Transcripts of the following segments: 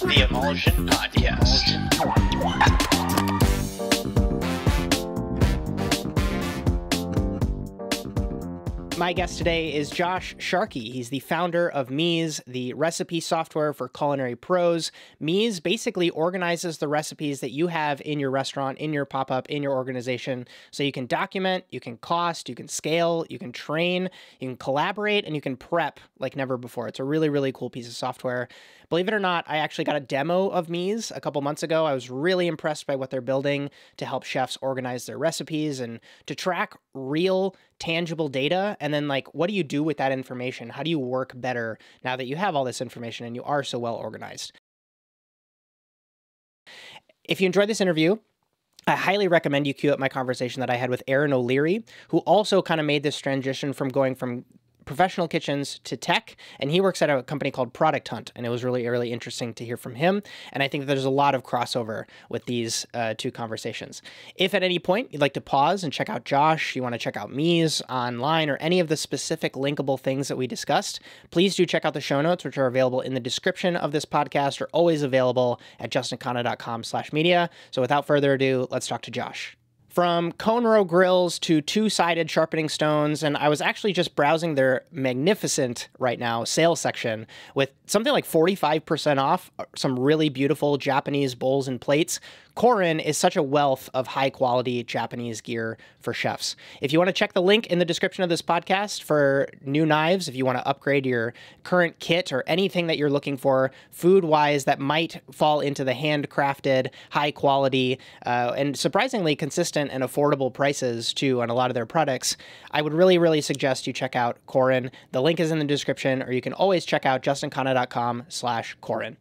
The Emulsion Podcast. My guest today is Josh Sharkey. He's the founder of Meez, the recipe software for culinary pros. Meez basically organizes the recipes that you have in your restaurant, in your pop up, in your organization. So you can document, you can cost, you can scale, you can train, you can collaborate, and you can prep like never before. It's a really, really cool piece of software. Believe it or not, I actually got a demo of Meez a couple months ago. I was really impressed by what they're building to help chefs organize their recipes and to track real tangible data. And then like what do you do with that information? How do you work better now that you have all this information and you are so well organized? If you enjoyed this interview I highly recommend you queue up my conversation that I had with Aaron O'Leary, who also kind of made this transition from going from professional kitchens to tech, and he works at a company called Product Hunt, and it was really really interesting to hear from him. And I think there's a lot of crossover with these uh, two conversations. If at any point you'd like to pause and check out Josh, you want to check out Meez online or any of the specific linkable things that we discussed, please do check out the show notes, which are available in the description of this podcast, or always available at justinkhanna.com/media. So without further ado, let's talk to Josh from konro grills to two-sided sharpening stones and i was actually just browsing their magnificent right now sales section with something like 45% off uh, some really beautiful japanese bowls and plates Korin is such a wealth of high quality Japanese gear for chefs. If you want to check the link in the description of this podcast for new knives, if you want to upgrade your current kit or anything that you're looking for food wise that might fall into the handcrafted, high quality, uh, and surprisingly consistent and affordable prices too on a lot of their products, I would really, really suggest you check out Korin. The link is in the description, or you can always check out justinkhanna.com slash Korin.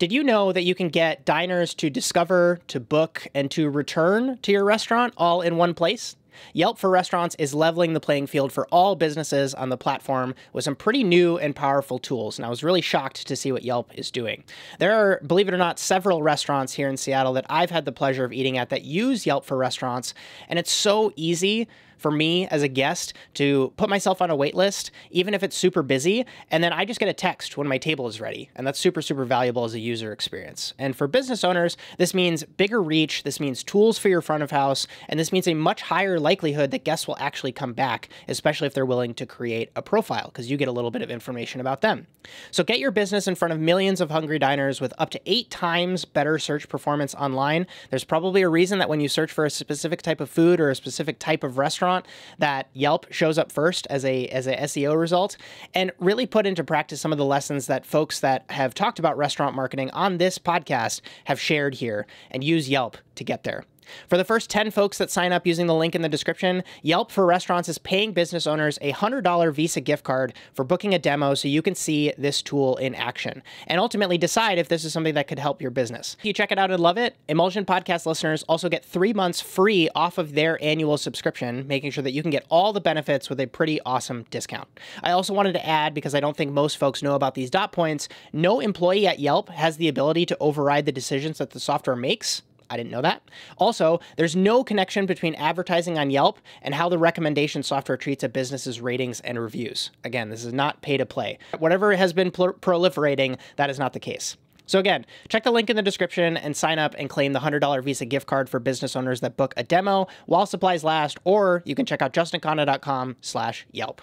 Did you know that you can get diners to discover, to book, and to return to your restaurant all in one place? Yelp for Restaurants is leveling the playing field for all businesses on the platform with some pretty new and powerful tools, and I was really shocked to see what Yelp is doing. There are, believe it or not, several restaurants here in Seattle that I've had the pleasure of eating at that use Yelp for Restaurants, and it's so easy for me as a guest to put myself on a wait list, even if it's super busy, and then I just get a text when my table is ready. And that's super, super valuable as a user experience. And for business owners, this means bigger reach, this means tools for your front of house, and this means a much higher likelihood that guests will actually come back, especially if they're willing to create a profile, because you get a little bit of information about them. So get your business in front of millions of hungry diners with up to eight times better search performance online. There's probably a reason that when you search for a specific type of food or a specific type of restaurant, restaurant that Yelp shows up first as a as a SEO result and really put into practice some of the lessons that folks that have talked about restaurant marketing on this podcast have shared here and use Yelp to get there. For the first 10 folks that sign up using the link in the description, Yelp for Restaurants is paying business owners a $100 Visa gift card for booking a demo so you can see this tool in action and ultimately decide if this is something that could help your business. If you check it out and love it, Emulsion Podcast listeners also get three months free off of their annual subscription, making sure that you can get all the benefits with a pretty awesome discount. I also wanted to add, because I don't think most folks know about these dot points, no employee at Yelp has the ability to override the decisions that the software makes. I didn't know that. Also, there's no connection between advertising on Yelp and how the recommendation software treats a business's ratings and reviews. Again, this is not pay to play. Whatever has been proliferating, that is not the case. So again, check the link in the description and sign up and claim the $100 Visa gift card for business owners that book a demo while supplies last, or you can check out justinkhanna.com slash Yelp.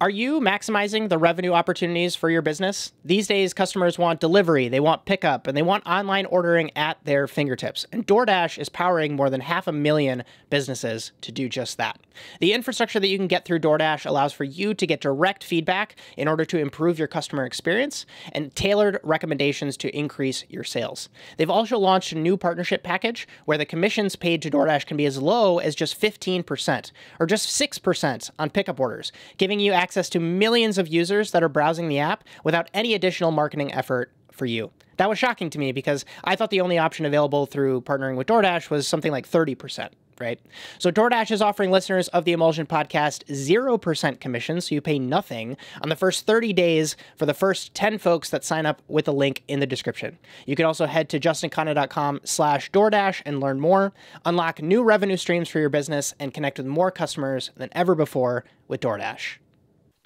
Are you maximizing the revenue opportunities for your business? These days, customers want delivery, they want pickup, and they want online ordering at their fingertips. And DoorDash is powering more than half a million businesses to do just that. The infrastructure that you can get through DoorDash allows for you to get direct feedback in order to improve your customer experience and tailored recommendations to increase your sales. They've also launched a new partnership package where the commissions paid to DoorDash can be as low as just 15% or just 6% on pickup orders, giving you access access to millions of users that are browsing the app without any additional marketing effort for you. That was shocking to me because I thought the only option available through partnering with DoorDash was something like 30%. right? So DoorDash is offering listeners of the Emulsion podcast 0% commission, so you pay nothing on the first 30 days for the first 10 folks that sign up with the link in the description. You can also head to justinkhan.com slash DoorDash and learn more, unlock new revenue streams for your business, and connect with more customers than ever before with DoorDash.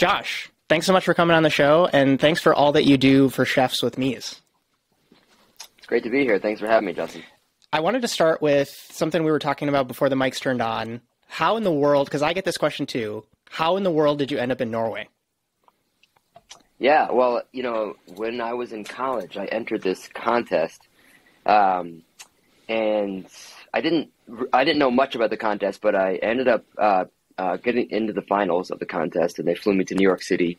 Josh, thanks so much for coming on the show, and thanks for all that you do for Chefs with Meez. It's great to be here. Thanks for having me, Justin. I wanted to start with something we were talking about before the mics turned on. How in the world, because I get this question too, how in the world did you end up in Norway? Yeah, well, you know, when I was in college, I entered this contest, um, and I didn't, I didn't know much about the contest, but I ended up uh, uh, getting into the finals of the contest, and they flew me to New York City,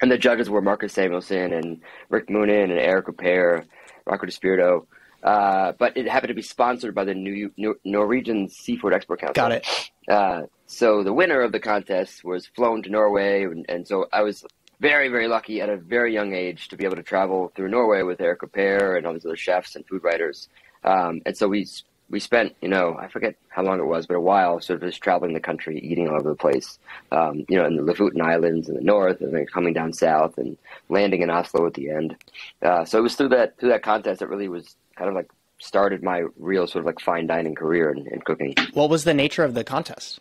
and the judges were Marcus Samuelsson and Rick Moonen and Eric Ripert, Rocco DiSpirito, uh, but it happened to be sponsored by the New, New Norwegian Seafood Export Council. Got it. Uh, so the winner of the contest was flown to Norway, and, and, so I was very, very lucky at a very young age to be able to travel through Norway with Eric Ripert and all these other chefs and food writers. Um, and so we we spent, you know, I forget how long it was, but a while sort of just traveling the country, eating all over the place, um, you know, in the Lofoten Islands in the north, and then coming down south and landing in Oslo at the end. Uh, so it was through that through that contest that really was kind of like started my real sort of like fine dining career in, in cooking. What was the nature of the contest?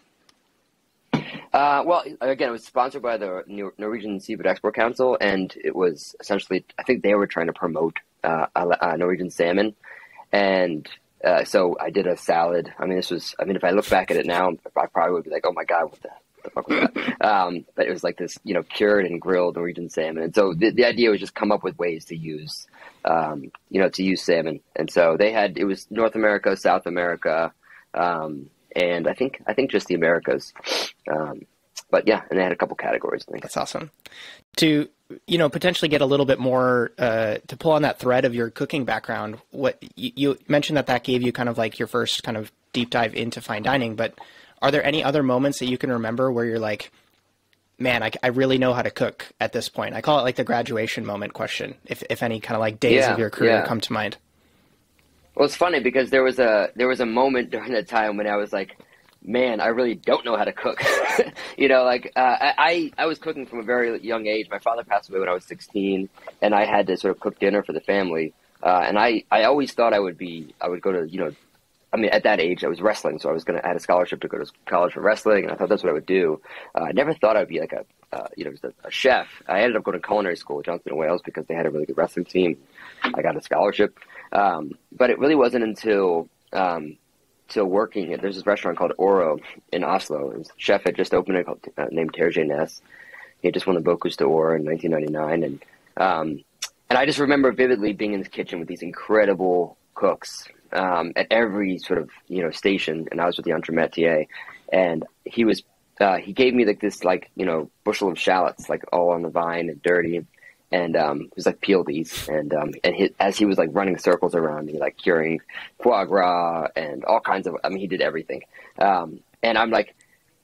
Uh, well, again, it was sponsored by the Norwegian Seafood Export Council, and it was essentially, I think they were trying to promote uh, uh, Norwegian salmon. And uh, so I did a salad. I mean, this was, I mean, if I look back at it now, I probably would be like, oh my God, what the, the fuck was that? um, but it was like this, you know, cured and grilled Norwegian salmon. And so the, the idea was just come up with ways to use um, you know, to use salmon. And so they had it was North America, South America, um, and I think I think just the Americas. Um, but yeah, and they had a couple categories. I think that's awesome. To you know, potentially get a little bit more uh, to pull on that thread of your cooking background. What you, you mentioned that that gave you kind of like your first kind of deep dive into fine dining, but are there any other moments that you can remember where you're like, man, I, I really know how to cook at this point. I call it like the graduation moment question, if, if any kind of like days yeah, of your career yeah. come to mind. Well, it's funny because there was a there was a moment during that time when I was like, man, I really don't know how to cook. you know, like uh, I I was cooking from a very young age. My father passed away when I was 16, and I had to sort of cook dinner for the family. Uh, and I, I always thought I would be I would go to you know I mean, at that age, I was wrestling, so I was gonna I had a scholarship to go to college for wrestling, and I thought that's what I would do. Uh, I never thought I'd be like a uh, you know just a, a, chef. I ended up going to culinary school at Johnson and Wales because they had a really good wrestling team. I got a scholarship, um, but it really wasn't until um, until working at there's this restaurant called Oro in Oslo. And chef had just opened it called, uh, named Terje Ness. He had just won the Bocuse d'Or in 1999, and um, and I just remember vividly being in the kitchen with these incredible cooks um, at every sort of you know station, and I was with the entremetier, and he was uh, he gave me like this like you know bushel of shallots like all on the vine and dirty, um, he was like these, and um, and as he was like running circles around me like curing foie gras and all kinds of I mean he did everything, um, and I'm like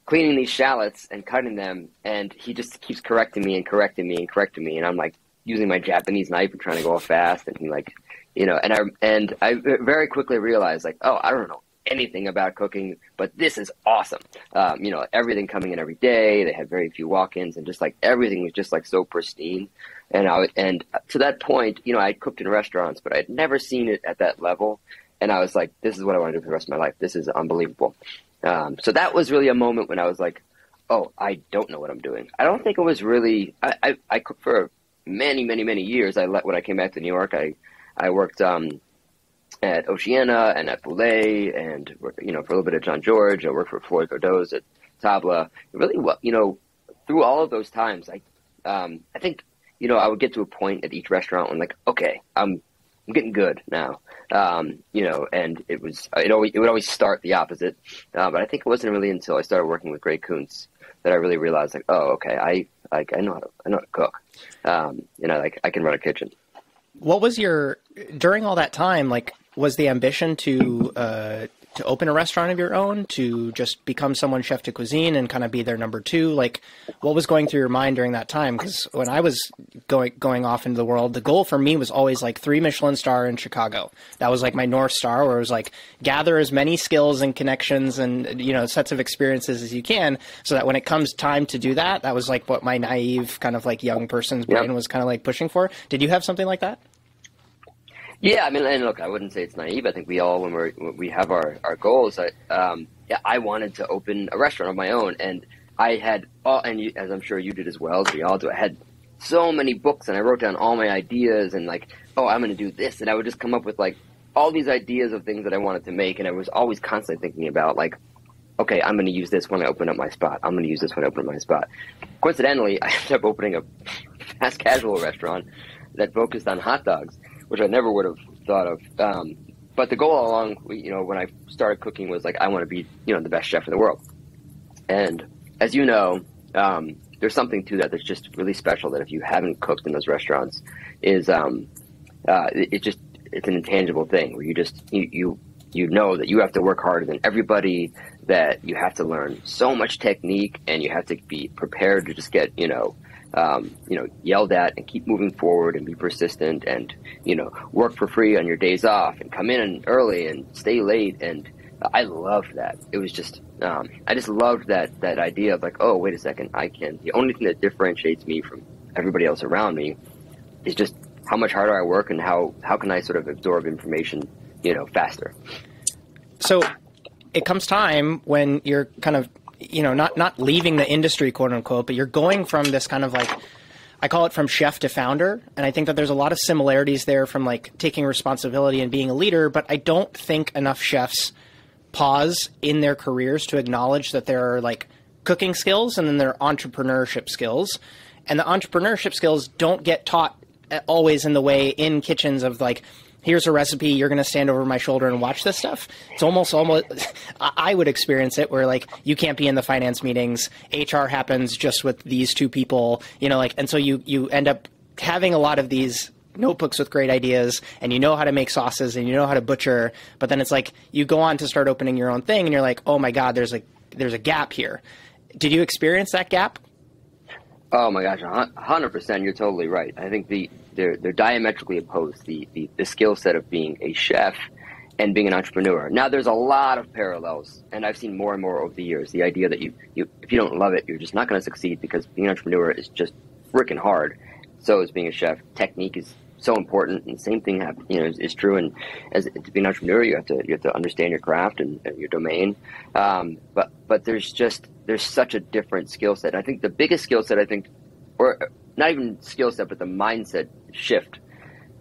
cleaning these shallots and cutting them, and he just keeps correcting me and correcting me and correcting me, and I'm like using my Japanese knife and trying to go fast, and he like you know, and I and I very quickly realized like, oh, I don't know anything about cooking, but this is awesome. Um, you know, everything coming in every day. They had very few walk-ins, and just like everything was just like so pristine. And I would, and to that point, you know, I cooked in restaurants, but I'd never seen it at that level. And I was like, this is what I want to do for the rest of my life. This is unbelievable. Um, so that was really a moment when I was like, oh, I don't know what I'm doing. I don't think it was really. I I, I cooked for many, many, many years. I let when I came back to New York, I I worked um, at Oceana and at Bouley and, you know, for a little bit at Jean-Georges. I worked for Floyd Cardoz at Tabla. Really, you know, through all of those times, I, um, I think, you know, I would get to a point at each restaurant when like, okay, I'm, I'm getting good now. Um, you know, and it was, it always, it would always start the opposite. Uh, but I think it wasn't really until I started working with Gray Kunz that I really realized like, oh, okay, I, like, I know how to, I know how to cook. Um, you know, like I can run a kitchen what was your during all that time like was the ambition to uh, to open a restaurant of your own, to just become someone chef de cuisine and kind of be their number two? Like, what was going through your mind during that time? Because when I was going going off into the world, the goal for me was always like three Michelin star in Chicago. That was like my north star, where it was like gather as many skills and connections and you know sets of experiences as you can, so that when it comes time to do that, that was like what my naive kind of like young person's brain Yep. was kind of like pushing for. Did you have something like that? Yeah, I mean, and look, I wouldn't say it's naive. I think we all, when we're we have our our goals, I, um, yeah, I wanted to open a restaurant of my own, and I had all, and you, as I'm sure you did as well, as we all do. I had so many books, and I wrote down all my ideas, and like, oh, I'm going to do this, and I would just come up with like all these ideas of things that I wanted to make, and I was always constantly thinking about like, okay, I'm going to use this when I open up my spot. I'm going to use this when I open up my spot. Coincidentally, I ended up opening a fast casual restaurant that focused on hot dogs, which I never would have thought of. Um, but the goal all along, you know, when I started cooking was like, I want to be, you know, the best chef in the world. And as you know, um, there's something to that that's just really special that if you haven't cooked in those restaurants is, um, uh, it, it just, it's an intangible thing where you just, you, you, you know that you have to work harder than everybody, that you have to learn so much technique and you have to be prepared to just get, you know, um, you know, yelled at and keep moving forward and be persistent and, you know, work for free on your days off and come in early and stay late. And I loved that. It was just, um, I just loved that, that idea of like, oh, wait a second, I can, the only thing that differentiates me from everybody else around me is just how much harder I work and how, how can I sort of absorb information, you know, faster. so it comes time when you're kind of you know not not leaving the industry quote unquote but you're going from this kind of like I call it from chef to founder. And I think that there's a lot of similarities there from like taking responsibility and being a leader but I don't think enough chefs pause in their careers to acknowledge that there are like cooking skills and then there are entrepreneurship skills. And the entrepreneurship skills don't get taught uh, always in the way in kitchens of like here's a recipe you're going to stand over my shoulder and watch this stuff it's almost almost I would experience it where like you can't be in the finance meetings hr happens just with these two people you know like and so you you end up having a lot of these notebooks with great ideas and you know how to make sauces and you know how to butcher but then it's like you go on to start opening your own thing and you're like oh my god there's a there's a gap here did you experience that gap Oh my gosh, a hundred percent. You're totally right. I think the they're they're diametrically opposed. The the, the skill set of being a chef and being an entrepreneur. Now, there's a lot of parallels, and I've seen more and more over the years. The idea that you, you if you don't love it, you're just not going to succeed because being an entrepreneur is just freaking hard. So is being a chef. Technique is so important, and the same thing hap- you know is, is true. And as to be an entrepreneur, you have to you have to understand your craft and, and your domain. Um, but but there's just there's such a different skill set. I think the biggest skill set I think, or not even skill set, but the mindset shift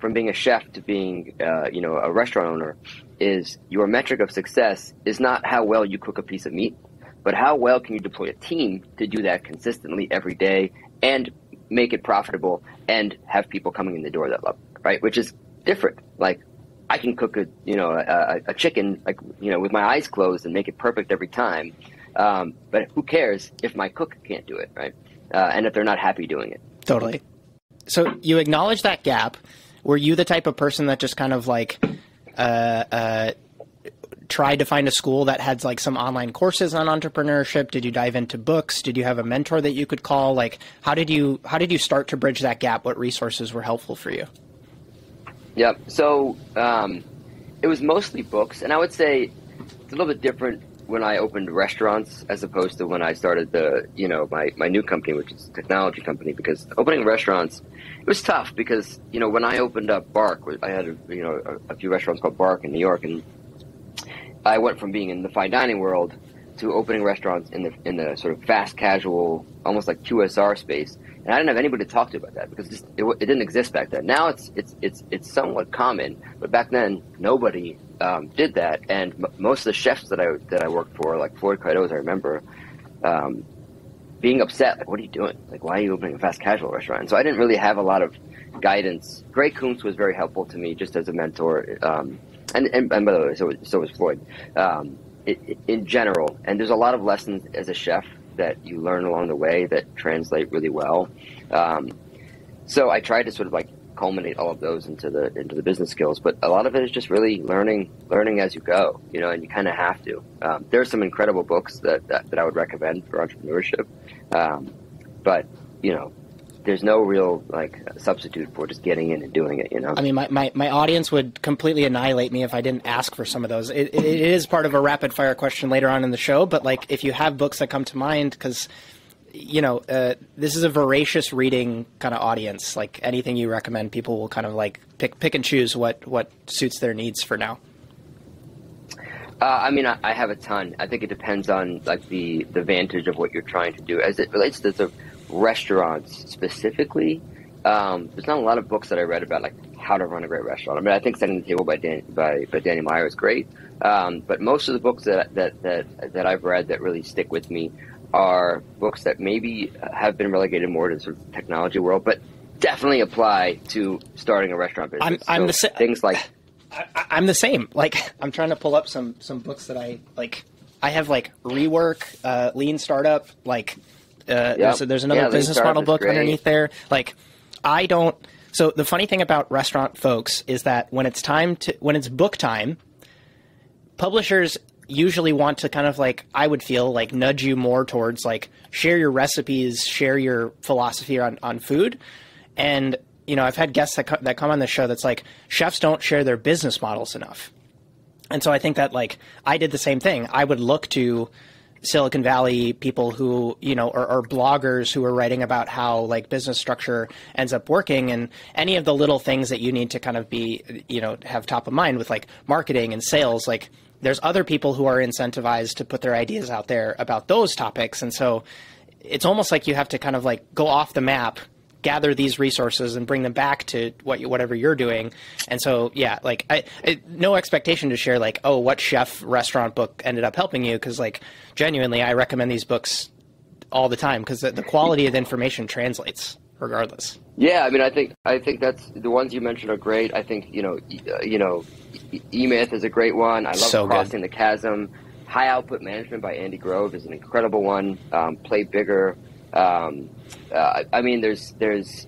from being a chef to being uh, you know a restaurant owner is your metric of success is not how well you cook a piece of meat, but how well can you deploy a team to do that consistently every day and make it profitable and have people coming in the door that love it, right? Which is different. Like I can cook a you know a, a chicken like you know with my eyes closed and make it perfect every time, um, but who cares if my cook can't do it, right? Uh, and if they're not happy doing it. Totally. So you acknowledge that gap. Were you the type of person that just kind of like uh, uh, tried to find a school that had like some online courses on entrepreneurship? Did you dive into books? Did you have a mentor that you could call? Like, how did you how did you start to bridge that gap? What resources were helpful for you? Yep. So um, it was mostly books, and I would say it's a little bit different when I opened restaurants as opposed to when I started the you know my my new company, which is a technology company. Because opening restaurants, it was tough because you know when I opened up Bark, I had a, you know a, a few restaurants called Bark in New York, and I went from being in the fine dining world to opening restaurants in the in the sort of fast casual, almost like QSR space. And I didn't have anybody to talk to about that because just, it, it didn't exist back then. Now it's it's it's it's somewhat common, but back then nobody um, did that. And m- most of the chefs that I that I worked for, like Floyd Cardoz, I remember um, being upset. Like, what are you doing? Like, why are you opening a fast casual restaurant? And so I didn't really have a lot of guidance. Gray Kunz was very helpful to me, just as a mentor. Um, and, and and by the way, so so was Floyd. Um, it, it- in general, and there's a lot of lessons as a chef that you learn along the way that translate really well. Um, so I tried to sort of like culminate all of those into the into the business skills. But a lot of it is just really learning learning as you go, you know, and you kind of have to. Um, there are some incredible books that, that, that I would recommend for entrepreneurship, um, but you know, there's no real like substitute for just getting in and doing it. You know. I mean, my, my, my audience would completely annihilate me if I didn't ask for some of those. It, it is part of a rapid fire question later on in the show, but like if you have books that come to mind, because you know, uh, this is a voracious reading kind of audience. Like anything you recommend, people will kind of like pick pick and choose what what suits their needs for now. Uh, I mean, I, I, have a ton. I think it depends on like the the vantage of what you're trying to do. As it relates to the restaurants specifically, um, there's not a lot of books that I read about like how to run a great restaurant. I mean, I think Setting the Table by Dan, by, by Danny Meyer is great, um, but most of the books that, that that that I've read that really stick with me are books that maybe have been relegated more to sort of technology world, but definitely apply to starting a restaurant business. I'm, I'm so the sa- things like I, am the same. Like I'm trying to pull up some some books that I like. I have like rework, uh, lean startup, like uh, yep. there's, there's another yeah, business model book great. underneath there. Like I don't. So the funny thing about restaurant folks is that when it's time to when it's book time, publishers usually want to kind of like I would feel like nudge you more towards like share your recipes, share your philosophy on on food, and you know I've had guests that co- that come on the show that's like chefs don't share their business models enough, and so I think that like I did the same thing. I would look to Silicon Valley people who you know are, are, bloggers who are writing about how like business structure ends up working and any of the little things that you need to kind of be you know have top of mind with like marketing and sales like there's other people who are incentivized to put their ideas out there about those topics. And so it's almost like you have to kind of like go off the map gather these resources and bring them back to what you, whatever you're doing and so yeah like I, I, no expectation to share like oh what chef restaurant book ended up helping you because like genuinely i recommend these books all the time because the, the quality of the information translates regardless yeah i mean i think i think that's the ones you mentioned are great i think you know you know E-Myth is a great one. I love so Crossing good. the Chasm. High Output Management by Andy Grove is an incredible one. Um, Play Bigger. Um, uh, I mean, there's there's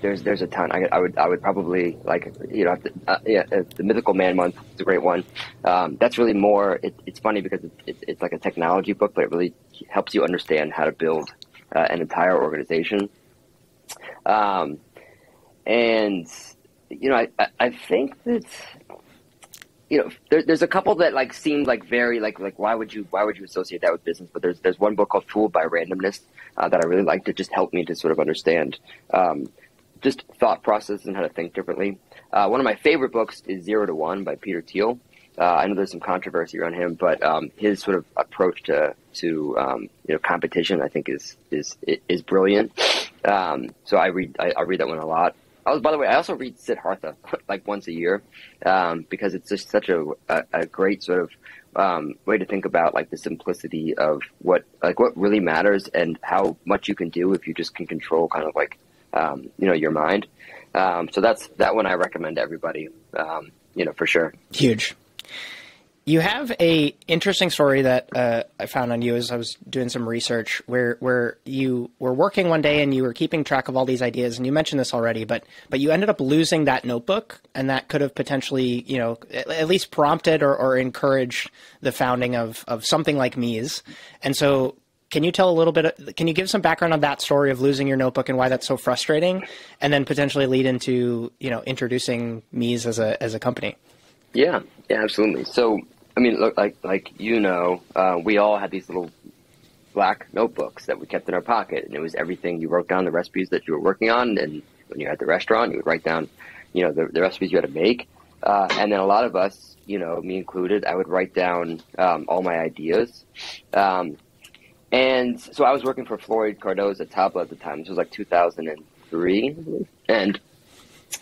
there's there's a ton. I, I would I would probably like you know to, uh, yeah uh, the Mythical Man month is a great one. Um, that's really more. It, it's funny because it, it, it's like a technology book, but it really helps you understand how to build uh, an entire organization. Um, and you know, I I think that you know, there, there's a couple that like seem like very like like why would you why would you associate that with business? But there's there's one book called Fooled by Randomness uh, that I really liked. It just helped me to sort of understand um, just thought process and how to think differently. Uh, one of my favorite books is Zero to One by Peter Thiel. Uh, I know there's some controversy around him, but um, his sort of approach to to um, you know competition, I think, is is is brilliant. Um, so I read I, I read that one a lot. I was, by the way, I also read Siddhartha like once a year um, because it's just such a, a, a great sort of um, way to think about like the simplicity of what like what really matters and how much you can do if you just can control kind of like um, you know your mind. Um, so that's that one I recommend to everybody. Um, you know for sure. Huge. You have a interesting story that uh, I found on you as I was doing some research, where where you were working one day and you were keeping track of all these ideas, and you mentioned this already, but but you ended up losing that notebook, and that could have potentially, you know, at least prompted or, or encouraged the founding of of something like Meez. And so, can you tell a little bit? Can you give some background on that story of losing your notebook and why that's so frustrating, and then potentially lead into you know introducing Meez as a as a company? Yeah, yeah, absolutely. So I mean, look, like like you know, uh, we all had these little black notebooks that we kept in our pocket, and it was everything. You wrote down the recipes that you were working on, and when you're at the restaurant, you would write down, you know, the, the recipes you had to make. Uh, and then a lot of us, you know, me included, I would write down um, all my ideas. Um, and so I was working for Floyd Cardoza at Tabla at the time. This was like 2003, and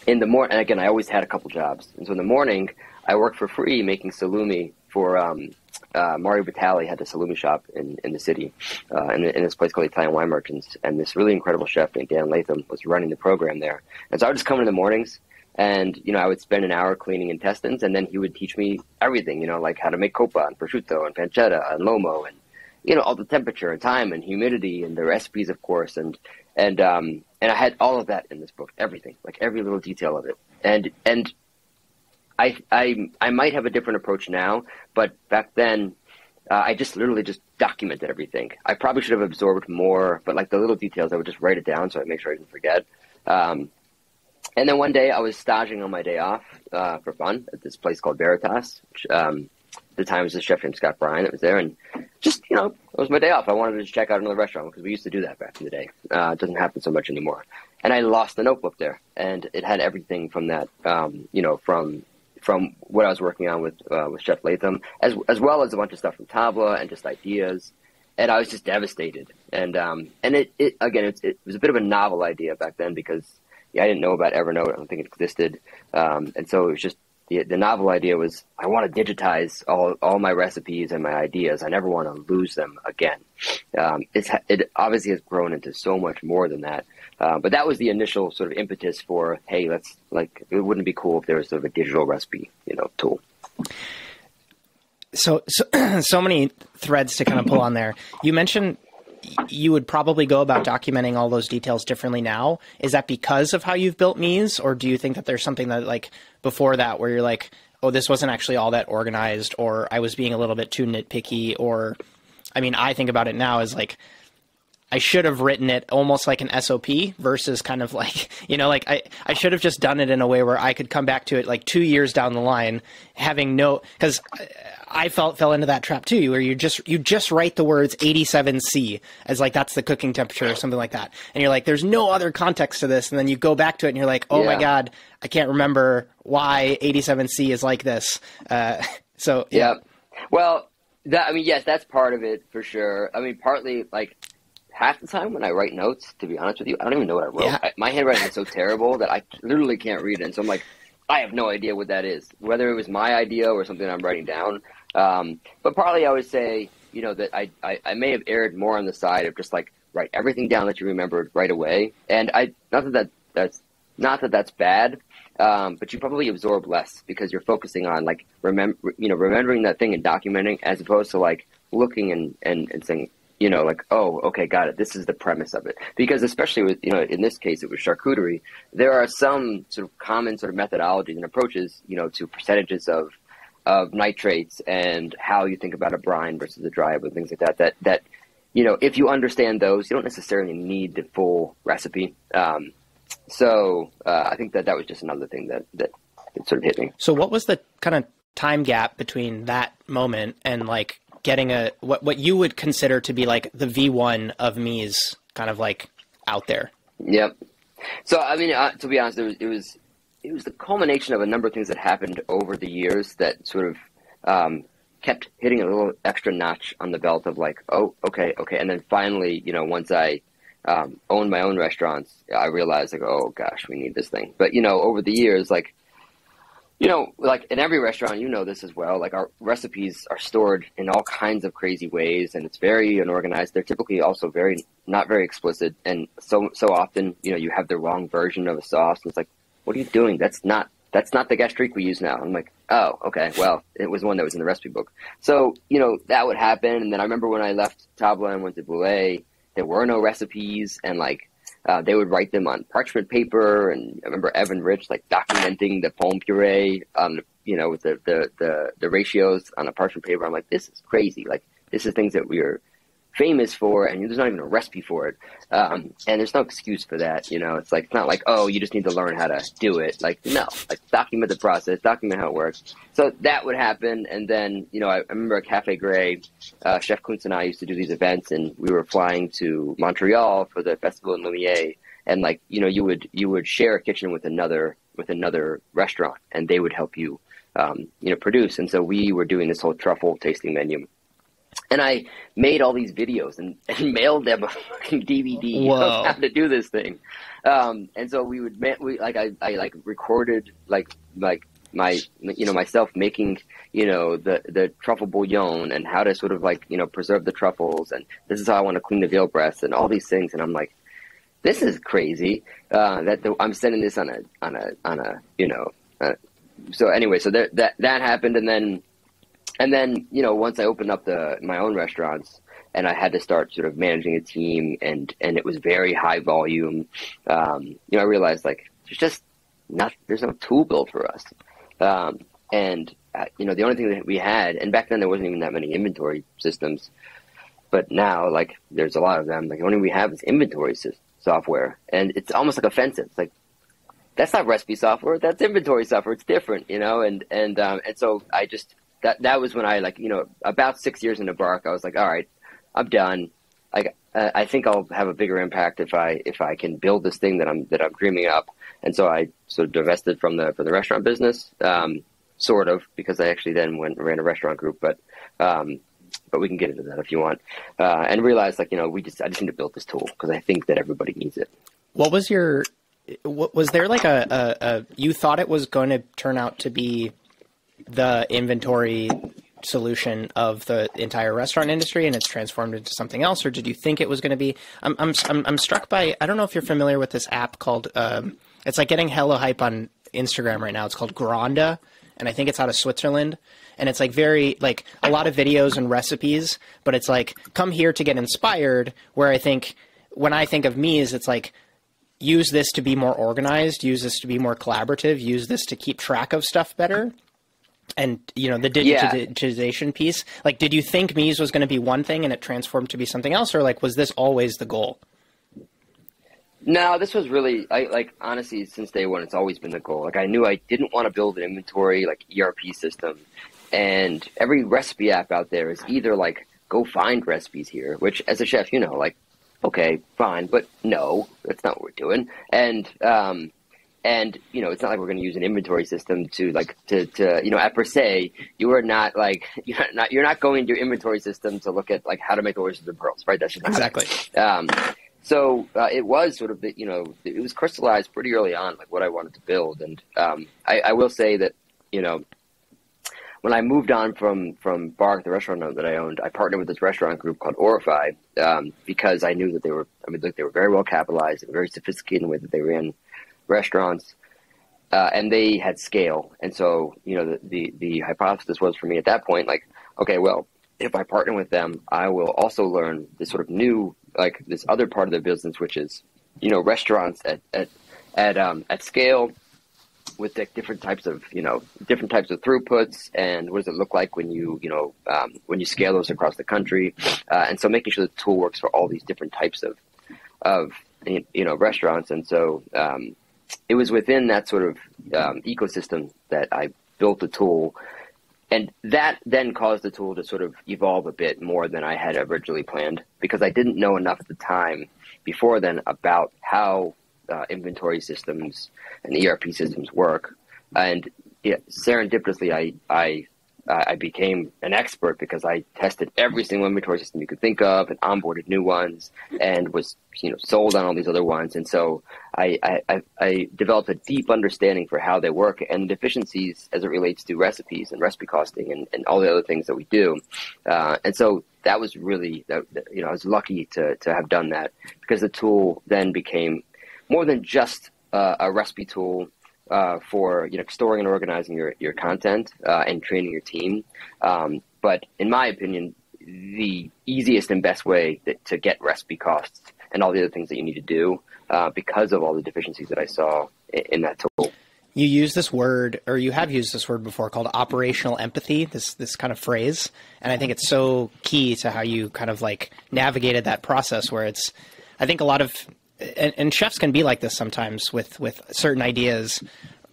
in the morning, and again, I always had a couple jobs. And so in the morning, I worked for free making salumi for um, uh, Mario Batali had a salumi shop in, in the city, uh, in, in this place called Italian Wine Merchants, and this really incredible chef named Dan Latham was running the program there. And so I would just come in the mornings, and you know I would spend an hour cleaning intestines, and then he would teach me everything, you know, like how to make coppa and prosciutto and pancetta and lomo, and you know all the temperature and time and humidity and the recipes, of course, and and um, and I had all of that in this book, everything, like every little detail of it, and and I I I might have a different approach now, but back then. Uh, I just literally just documented everything. I probably should have absorbed more, but like the little details, I would just write it down so I make sure I didn't forget. Um, and then one day I was staging on my day off uh, for fun at this place called Veritas, which um, at the time was the chef named Scott Bryan that was there, and just you know it was my day off. I wanted to just check out another restaurant because we used to do that back in the day. Uh, it doesn't happen so much anymore. And I lost the notebook there, and it had everything from that, um, you know, from from what I was working on with uh, with Jeff Latham, as as well as a bunch of stuff from Tabla and just ideas. And I was just devastated. And um, and it, it again, it, it was a bit of a novel idea back then because yeah, I didn't know about Evernote. I don't think it existed. Um, and so it was just the, the novel idea was I want to digitize all, all my recipes and my ideas. I never want to lose them again. Um, it's, it obviously has grown into so much more than that. Uh, but that was the initial sort of impetus for, hey, let's like, it wouldn't be cool if there was sort of a digital recipe, you know, tool. So, so, so many threads to kind of pull on there. You mentioned you would probably go about documenting all those details differently now. Is that because of how you've built Meez, or do you think that there's something that like before that where you're like, oh, this wasn't actually all that organized, or I was being a little bit too nitpicky, or I mean, I think about it now as like I should have written it almost like an SOP versus kind of like, you know, like I, I should have just done it in a way where I could come back to it like two years down the line, having no, because I felt fell into that trap too, where you just you just write the words 87C as like that's the cooking temperature or something like that, and you're like, there's no other context to this, and then you go back to it and you're like, oh yeah. my god, I can't remember why 87C is like this. Uh, so yeah. yeah, well, that I mean, yes, that's part of it for sure. I mean, partly like half the time when I write notes, to be honest with you, I don't even know what I wrote. Yeah. I, my handwriting is so terrible that I literally can't read it, and so I'm like. I have no idea what that is. Whether it was my idea or something I'm writing down, um, but partly I would say, you know, that I, I, I may have erred more on the side of just like write everything down that you remembered right away. And I, not that, that that's, not that that's bad, um, but you probably absorb less because you're focusing on like remember, you know, remembering that thing and documenting as opposed to like looking and, and, and saying, you know, like, oh, okay, got it. This is the premise of it. Because especially with, you know, in this case, it was charcuterie. There are some sort of common sort of methodologies and approaches, you know, to percentages of of nitrates and how you think about a brine versus a dry and things like that. That that you know, if you understand those, you don't necessarily need the full recipe. Um, so uh, I think that that was just another thing that that, that sort of hit me. So what was the kind of time gap between that moment and like getting a what what you would consider to be like the V one of Meez kind of like out there? Yep. So I mean, uh, to be honest, it was it was it was the culmination of a number of things that happened over the years that sort of um, kept hitting a little extra notch on the belt of like, oh, okay, okay, and then finally, you know, once I um, owned my own restaurants, I realized like, oh gosh, we need this thing. But you know, over the years, like, you know, like in every restaurant, you know this as well. Like our recipes are stored in all kinds of crazy ways, and it's very unorganized. They're typically also very not very explicit, and so so often, you know, you have the wrong version of a sauce, and it's like, what are you doing? That's not that's not the gastrique we use now. I'm like, oh, okay, well, it was one that was in the recipe book. So, you know, that would happen. And then I remember when I left Tabla and went to Bouley, there were no recipes and like, uh, they would write them on parchment paper. And I remember Evan Rich like documenting the pomme puree, um, you know, with the, the, the, the ratios on a parchment paper. I'm like, this is crazy. Like, this is things that we are famous for, and there's not even a recipe for it. Um, and there's no excuse for that. You know, it's like it's not like oh, you just need to learn how to do it. Like no, like document the process, document how it works. So that would happen, and then you know, I, I remember Cafe Gray, uh, Chef Kunz and I used to do these events, and we were flying to Montreal for the festival in Lumiere, and like you know, you would you would share a kitchen with another with another restaurant, and they would help you. Um, you know, produce, and so we were doing this whole truffle tasting menu, and I made all these videos and, and mailed them a fucking DVD Whoa. of how to do this thing. Um, and so we would, we, like, I, I like recorded like, like my, you know, myself making, you know, the, the truffle bouillon and how to sort of like, you know, preserve the truffles. And this is how I want to clean the veal breast and all these things. And I'm like, this is crazy, uh, that the, I'm sending this on a, on a, on a, you know, uh, so anyway, so that, that, that happened. And then, and then you know once I opened up the my own restaurants, and I had to start sort of managing a team, and and it was very high volume. Um, you know, I realized like there's just not there's no tool built for us, um, and uh, you know the only thing that we had, and back then there wasn't even that many inventory systems, but now like there's a lot of them. Like the only we have is inventory sy- software, and it's almost like offensive. It's like that's not recipe software. That's inventory software. It's different, you know. And and um, and so I just that that was when I like you know about six years into Bark, I was like, all right, I'm done. I I think I'll have a bigger impact if I if I can build this thing that I'm that I'm dreaming up. And so I sort of divested from the from the restaurant business, um, sort of, because I actually then went ran a restaurant group, but. Um, but we can get into that if you want, uh, and realize like you know we just I just need to build this tool because I think that everybody needs it. What was your? What, was there like a, a, a you thought it was going to turn out to be the inventory solution of the entire restaurant industry and it's transformed into something else or did you think it was going to be I'm, I'm, I'm, struck by i don't know if you're familiar with this app called um, it's like getting hella hype on instagram right now. It's called Gronda, and i think it's out of switzerland. And it's like very like a lot of videos and recipes but it's like come here to get inspired where i think when i think of Meez it's like use this to be more organized use this to be more collaborative use this to keep track of stuff better and you know the digitization yeah. piece like did you think Meez was going to be one thing and it transformed to be something else or like was this always the goal? No this was really I, like honestly since day one it's always been the goal. Like i knew i didn't want to build an inventory like erp system and every recipe app out there is either like go find recipes here which as a chef you know like okay fine but no that's not what we're doing. And um and you know it's not like we're going to use an inventory system to like to, to you know at per se you are not like you're not you're not going to your inventory system to look at like how to make oysters and pearls right? That's exactly. Um, so uh, it was sort of the, you know it was crystallized pretty early on like what I wanted to build. And um, I, I will say that you know when I moved on from from Bark, the restaurant that I owned, I partnered with this restaurant group called Aurify um, because I knew that they were, I mean, look, they were very well capitalized and very sophisticated in the way that they ran restaurants, uh, and they had scale. And so, you know, the, the, the hypothesis was for me at that point, like, okay, well, if I partner with them, I will also learn this sort of new, like this other part of the business, which is, you know, restaurants at at at um, at scale with different types of you know different types of throughputs and what does it look like when you you know um, when you scale those across the country uh, and so making sure the tool works for all these different types of of you know restaurants and so um, it was within that sort of um, ecosystem that I built the tool, and that then caused the tool to sort of evolve a bit more than I had originally planned because I didn't know enough at the time before then about how uh, inventory systems and ERP systems work, and yeah, serendipitously, I I I became an expert because I tested every single inventory system you could think of and onboarded new ones and was you know sold on all these other ones. And so I, I, I developed a deep understanding for how they work and deficiencies as it relates to recipes and recipe costing and, and all the other things that we do. Uh, and so that was really you know I was lucky to to have done that because the tool then became more than just uh, a recipe tool uh, for you know storing and organizing your your content uh, and training your team. Um, but in my opinion, the easiest and best way that, to get recipe costs and all the other things that you need to do uh, because of all the deficiencies that I saw in, in that tool. You use this word, or you have used this word before, called operational empathy. This this kind of phrase, and I think it's so key to how you kind of like navigated that process. Where it's, I think a lot of and, and, chefs can be like this sometimes with with certain ideas.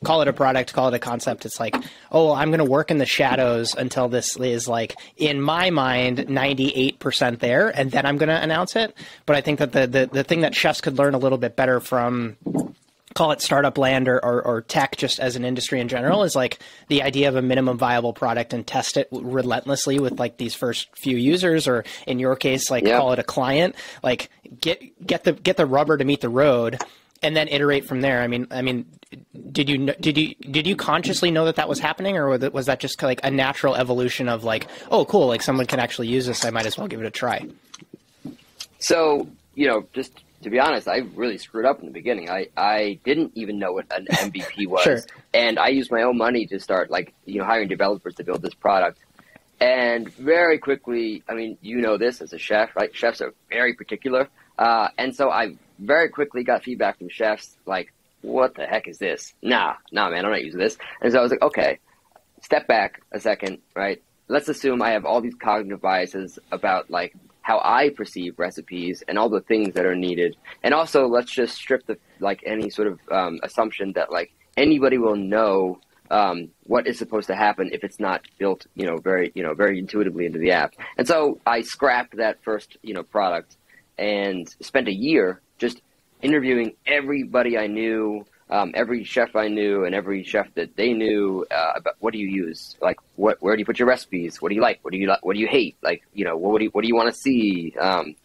Call it a product call it a concept. It's like oh i'm going to work in the shadows until this is like in my mind 98% there and then i'm going to announce it. But i think that the, the the thing that chefs could learn a little bit better from call it startup land or, or, or, tech just as an industry in general is like the idea of a minimum viable product and test it relentlessly with like these first few users or in your case like yep. call it a client. Like get get the get the rubber to meet the road and then iterate from there. I mean i mean did you did you did you consciously know that that was happening or was that just like a natural evolution of like oh cool like someone can actually use this. I might as well give it a try. So you know just to be honest, I really screwed up in the beginning. I, I didn't even know what an MVP was. sure. And I used my own money to start like, you know, hiring developers to build this product. And very quickly, I mean, you know this as a chef, right? Chefs are very particular. Uh, and so I very quickly got feedback from chefs like, what the heck is this? Nah, nah, man, I'm not using this. And so I was like, okay, step back a second, right? Let's assume I have all these cognitive biases about like how I perceive recipes and all the things that are needed. And also, let's just strip the like any sort of um, assumption that like anybody will know um, what is supposed to happen if it's not built, you know, very you know very intuitively into the app. And so I scrapped that first you know product and spent a year just interviewing everybody I knew um, every chef I knew and every chef that they knew uh, about what do you use, like what where do you put your recipes, what do you like, what do you like, what do you hate, like you know what do you what do you want to see, um,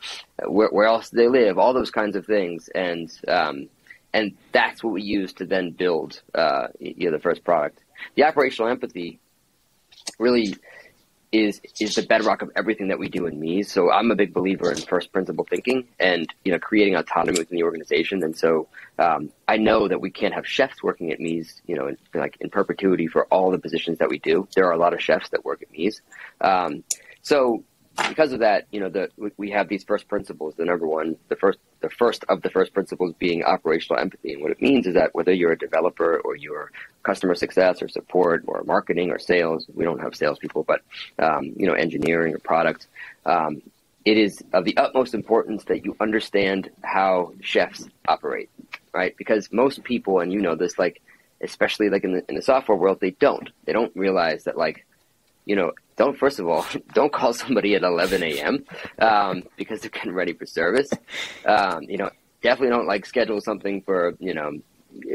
where where else do they live, all those kinds of things, and um, and that's what we use to then build uh, you know the first product. The operational empathy really is is the bedrock of everything that we do in Meez. So I'm a big believer in first principle thinking and you know creating autonomy within the organization. And so um, I know that we can't have chefs working at Meez, you know, in, like in perpetuity for all the positions that we do. There are a lot of chefs that work at Meez. Um, so because of that, you know, the we have these first principles. The number one, the first, the first of the first principles being operational empathy. And what it means is that whether you're a developer or you're customer success or support or marketing or sales, we don't have salespeople, but um, you know, engineering or product. Um, it is of the utmost importance that you understand how chefs operate, right? Because most people, and you know this, like especially like in the in the software world, they don't. They don't realize that like you know don't first of all don't call somebody at 11 a.m. Um, because they're getting ready for service. Um, you know, definitely don't like schedule something for you know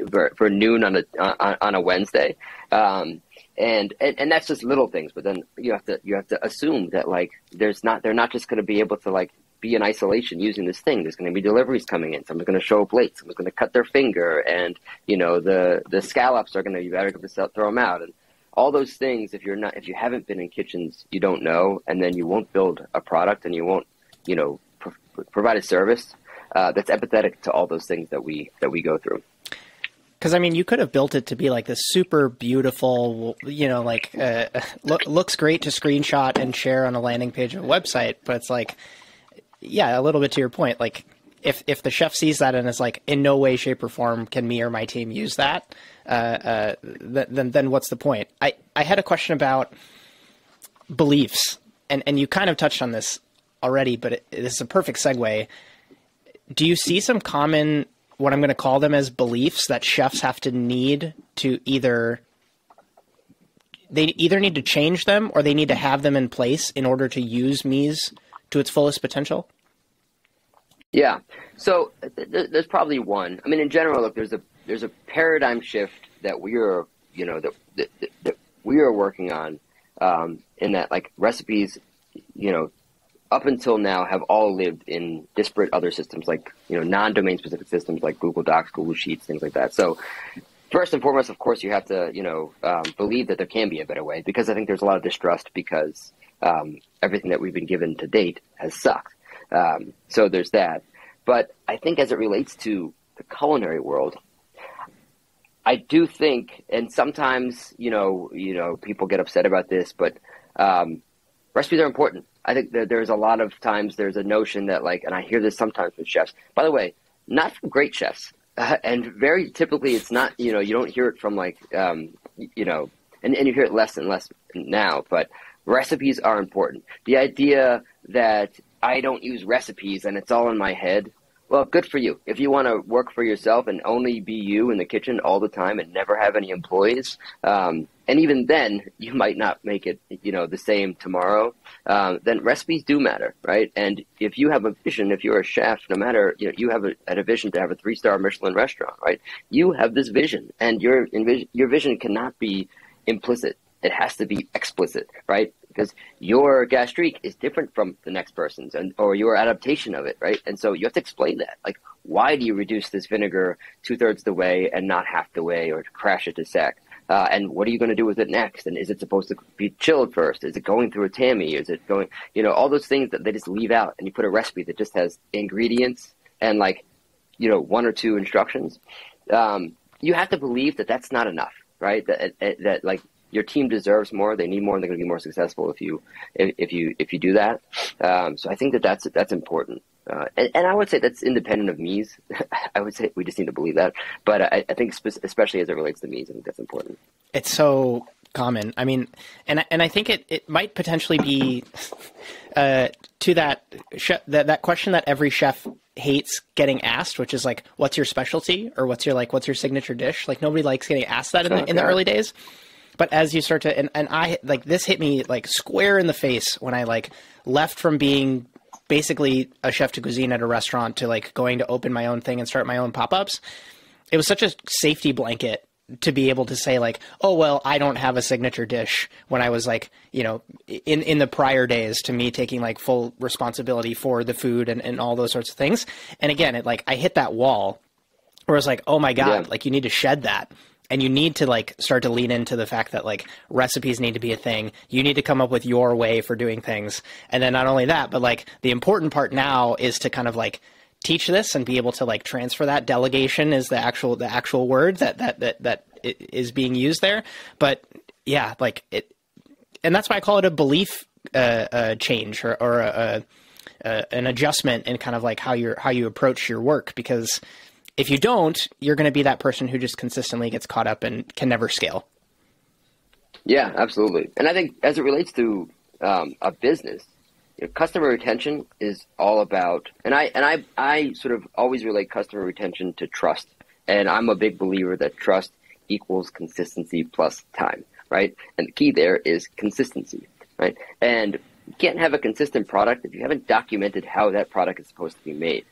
for, for noon on a on, on a Wednesday. Um, and, and and that's just little things, but then you have to you have to assume that like there's not they're not just going to be able to like be in isolation using this thing. There's going to be deliveries coming in. Someone's going to show up late. Someone's going to cut their finger, and you know the the scallops are going to you better to throw them out. And all those things if you're not if you haven't been in kitchens you don't know and then you won't build a product and you won't you know provide a service uh, that's empathetic to all those things that we that we go through because I mean, you could have built it to be like this super beautiful, you know, like uh, lo- looks great to screenshot and share on a landing page of a website. But it's like, yeah, a little bit to your point. Like, if if the chef sees that and is like, in no way, shape, or form can me or my team use that, uh, uh, then then what's the point? I I had a question about beliefs, and and you kind of touched on this already, but this is a perfect segue. Do you see some common what I'm going to call them as beliefs that chefs have to need to either they either need to change them or they need to have them in place in order to use Meez to its fullest potential? Yeah. So th- there's probably one. I mean, in general, look, there's a there's a paradigm shift that we are, you know, that that, that we are working on, um, in that like recipes, you know, up until now have all lived in disparate other systems, like you know, non-domain specific systems like Google Docs, Google Sheets, things like that. So. First and foremost, of course, you have to, you know, um, believe that there can be a better way because I think there's a lot of distrust because um, everything that we've been given to date has sucked. Um, so there's that. But I think as it relates to the culinary world, I do think, and sometimes you know, you know, people get upset about this, but um, recipes are important. I think that there's a lot of times there's a notion that like, and I hear this sometimes from chefs. By the way, not from great chefs, uh, and very typically it's not. You know, you don't hear it from like, um, you know, and, and you hear it less and less now. But recipes are important. The idea that I don't use recipes and it's all in my head well, good for you. If you want to work for yourself and only be you in the kitchen all the time and never have any employees, um, and even then you might not make it, you know, the same tomorrow. Um, then recipes do matter, right? And if you have a vision, if you're a chef, no matter you know, you have a, a vision to have a three star Michelin restaurant, right? You have this vision, and your your vision cannot be implicit. It has to be explicit, right? Because your gastrique is different from the next person's and or your adaptation of it, right? And so you have to explain that. Like, why do you reduce this vinegar two thirds the way and not half the way, or crash it to sec? Uh, and what are you going to do with it next? And is it supposed to be chilled first? Is it going through a tammy? Is it going, you know, all those things that they just leave out, and you put a recipe that just has ingredients and like, you know, one or two instructions. Um, you have to believe that that's not enough, right? That that like your team deserves more. They need more, and they're going to be more successful if you if, if you if you do that. Um, so I think that that's that's important. Uh, and, and, I would say that's independent of Meez. I would say we just need to believe that. But I, I think, spe- especially as it relates to Meez, I think that's important. It's so common. I mean, and and I think it, it might potentially be uh, to that, that that question that every chef hates getting asked, which is like, "What's your specialty?" or "What's your like, what's your signature dish?" Like nobody likes getting asked that in the, in the early days. But as you start to, and, and I like this hit me like square in the face when I like left from being basically a chef de cuisine at a restaurant to like going to open my own thing and start my own pop ups. It was such a safety blanket to be able to say like, oh well, I don't have a signature dish when I was like, you know, in in the prior days to me taking like full responsibility for the food and, and all those sorts of things. And again, it like I hit that wall where I was like, oh my god, yeah. like you need to shed that and you need to like start to lean into the fact that like recipes need to be a thing. You need to come up with your way for doing things. And then not only that, but like the important part now is to kind of like teach this and be able to like transfer that delegation is the actual the actual word that that that that is being used there. But yeah, like it and that's why I call it a belief uh, uh, change or, or a, a, an adjustment in kind of like how you how you approach your work because if you don't, you're going to be that person who just consistently gets caught up and can never scale. Yeah, absolutely. And I think as it relates to um, a business, you know, customer retention is all about, and I and I I sort of always relate customer retention to trust, and I'm a big believer that trust equals consistency plus time, right? And the key there is consistency, right? And you can't have a consistent product if you haven't documented how that product is supposed to be made.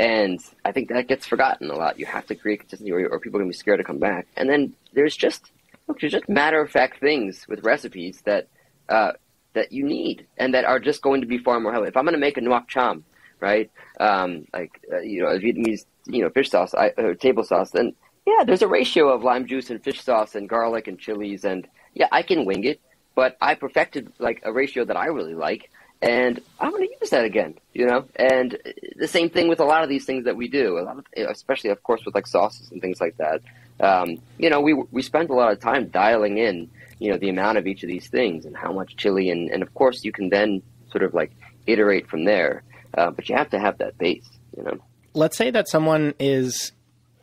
And I think that gets forgotten a lot. You have to create consistency, or, or people are going to be scared to come back. And then there's just look, there's just matter of fact things with recipes that uh, that you need and that are just going to be far more healthy. If I'm going to make a nuoc cham, right, um, like uh, you know, a Vietnamese you know fish sauce, I, or table sauce, then yeah, there's a ratio of lime juice and fish sauce and garlic and chilies, and yeah, I can wing it, but I perfected like a ratio that I really like and I'm going to use that again, you know. And the same thing with a lot of these things that we do, a lot of, especially of course with like sauces and things like that. Um, you know, we we spend a lot of time dialing in, you know, the amount of each of these things and how much chili, and and of course you can then sort of like iterate from there. Uh, but you have to have that base, you know. Let's say that someone is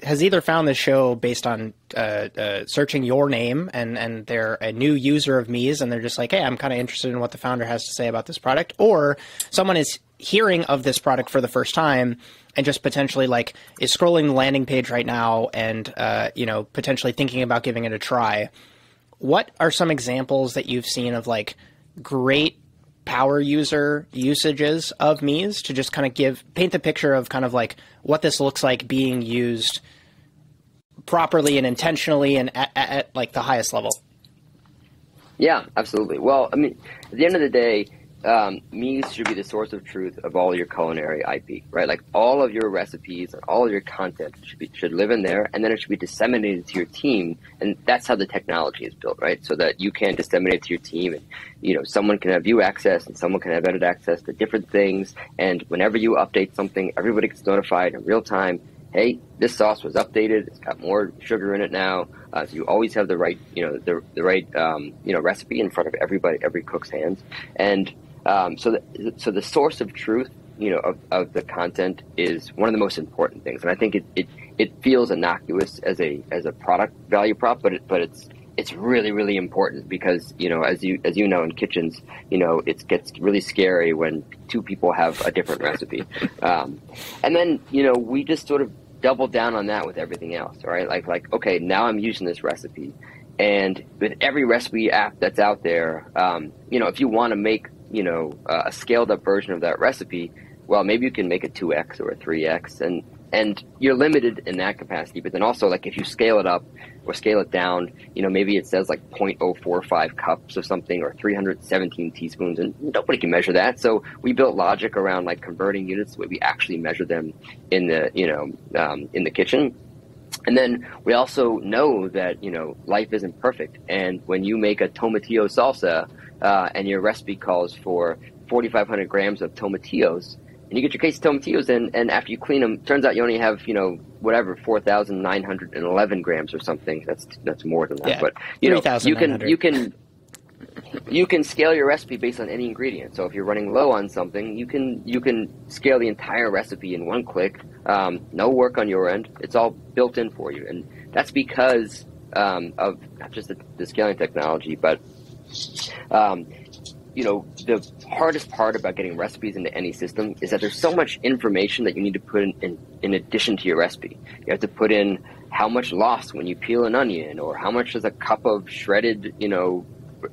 has either found this show based on uh, uh, searching your name and, and they're a new user of Meez and they're just like, hey, I'm kind of interested in what the founder has to say about this product, or someone is hearing of this product for the first time and just potentially like is scrolling the landing page right now and uh, you know potentially thinking about giving it a try. What are some examples that you've seen of like great power user usages of Meez to just kind of give paint the picture of kind of like what this looks like being used properly and intentionally and at, at, at like the highest level. Yeah, absolutely. Well, I mean, at the end of the day, um, Meez should be the source of truth of all your culinary IP, right? Like all of your recipes and all of your content should be, should live in there, and then it should be disseminated to your team, and that's how the technology is built, right? So that you can disseminate to your team, and you know someone can have view access, and someone can have edit access to different things, and whenever you update something, everybody gets notified in real time. Hey, this sauce was updated. It's got more sugar in it now. Uh, so you always have the right, you know, the the right, um, you know, recipe in front of everybody, every cook's hands, and um, so, the, so the source of truth, you know, of, of the content is one of the most important things, and I think it, it, it feels innocuous as a as a product value prop, but it, but it's it's really really important because you know as you as you know in kitchens, you know it gets really scary when two people have a different recipe, um, and then you know we just sort of double down on that with everything else, right? Like like okay, now I'm using this recipe. And with every recipe app that's out there, um, you know, if you want to make you know uh, a scaled up version of that recipe, well, maybe you can make a two x or a three x, and and you're limited in that capacity. But then also, like if you scale it up or scale it down, you know, maybe it says like 0.045 cups of something or 317 teaspoons, and nobody can measure that. So we built logic around like converting units the way we actually measure them in the you know um, in the kitchen. And then we also know that you know life isn't perfect, and when you make a tomatillo salsa, uh, and your recipe calls for 4,500 grams of tomatillos, and you get your case of tomatillos in, and after you clean them, turns out you only have you know whatever four thousand nine hundred and eleven grams or something. That's that's more than that, Yeah, but you know you can you can you can scale your recipe based on any ingredient. So if you're running low on something, you can you can scale the entire recipe in one click. Um, no work on your end. It's all built in for you, and that's because um, of not just the, the scaling technology, but um, you know the hardest part about getting recipes into any system is that there's so much information that you need to put in, in, in addition to your recipe. You have to put in how much loss when you peel an onion, or how much does a cup of shredded, you know,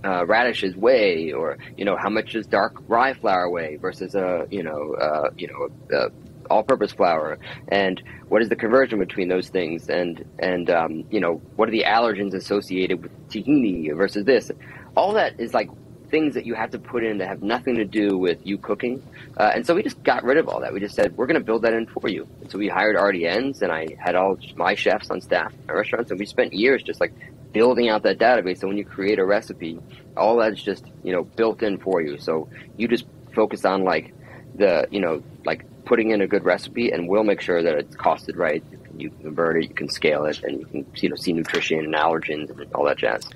uh, radishes weigh, or you know how much does dark rye flour weigh versus a you know uh, you know uh, all-purpose flour, and what is the conversion between those things, and and um, you know what are the allergens associated with tahini versus this? All that is like things that you have to put in that have nothing to do with you cooking. Uh, and so we just got rid of all that. We just said, we're going to build that in for you. And so we hired RDNs and I had all my chefs on staff at restaurants and we spent years just like building out that database. So when you create a recipe, all that's just, you know, built in for you. So you just focus on like the, you know, like putting in a good recipe and we'll make sure that it's costed right. You can convert it, you can scale it, and you can, you know, see nutrition and allergens and all that jazz.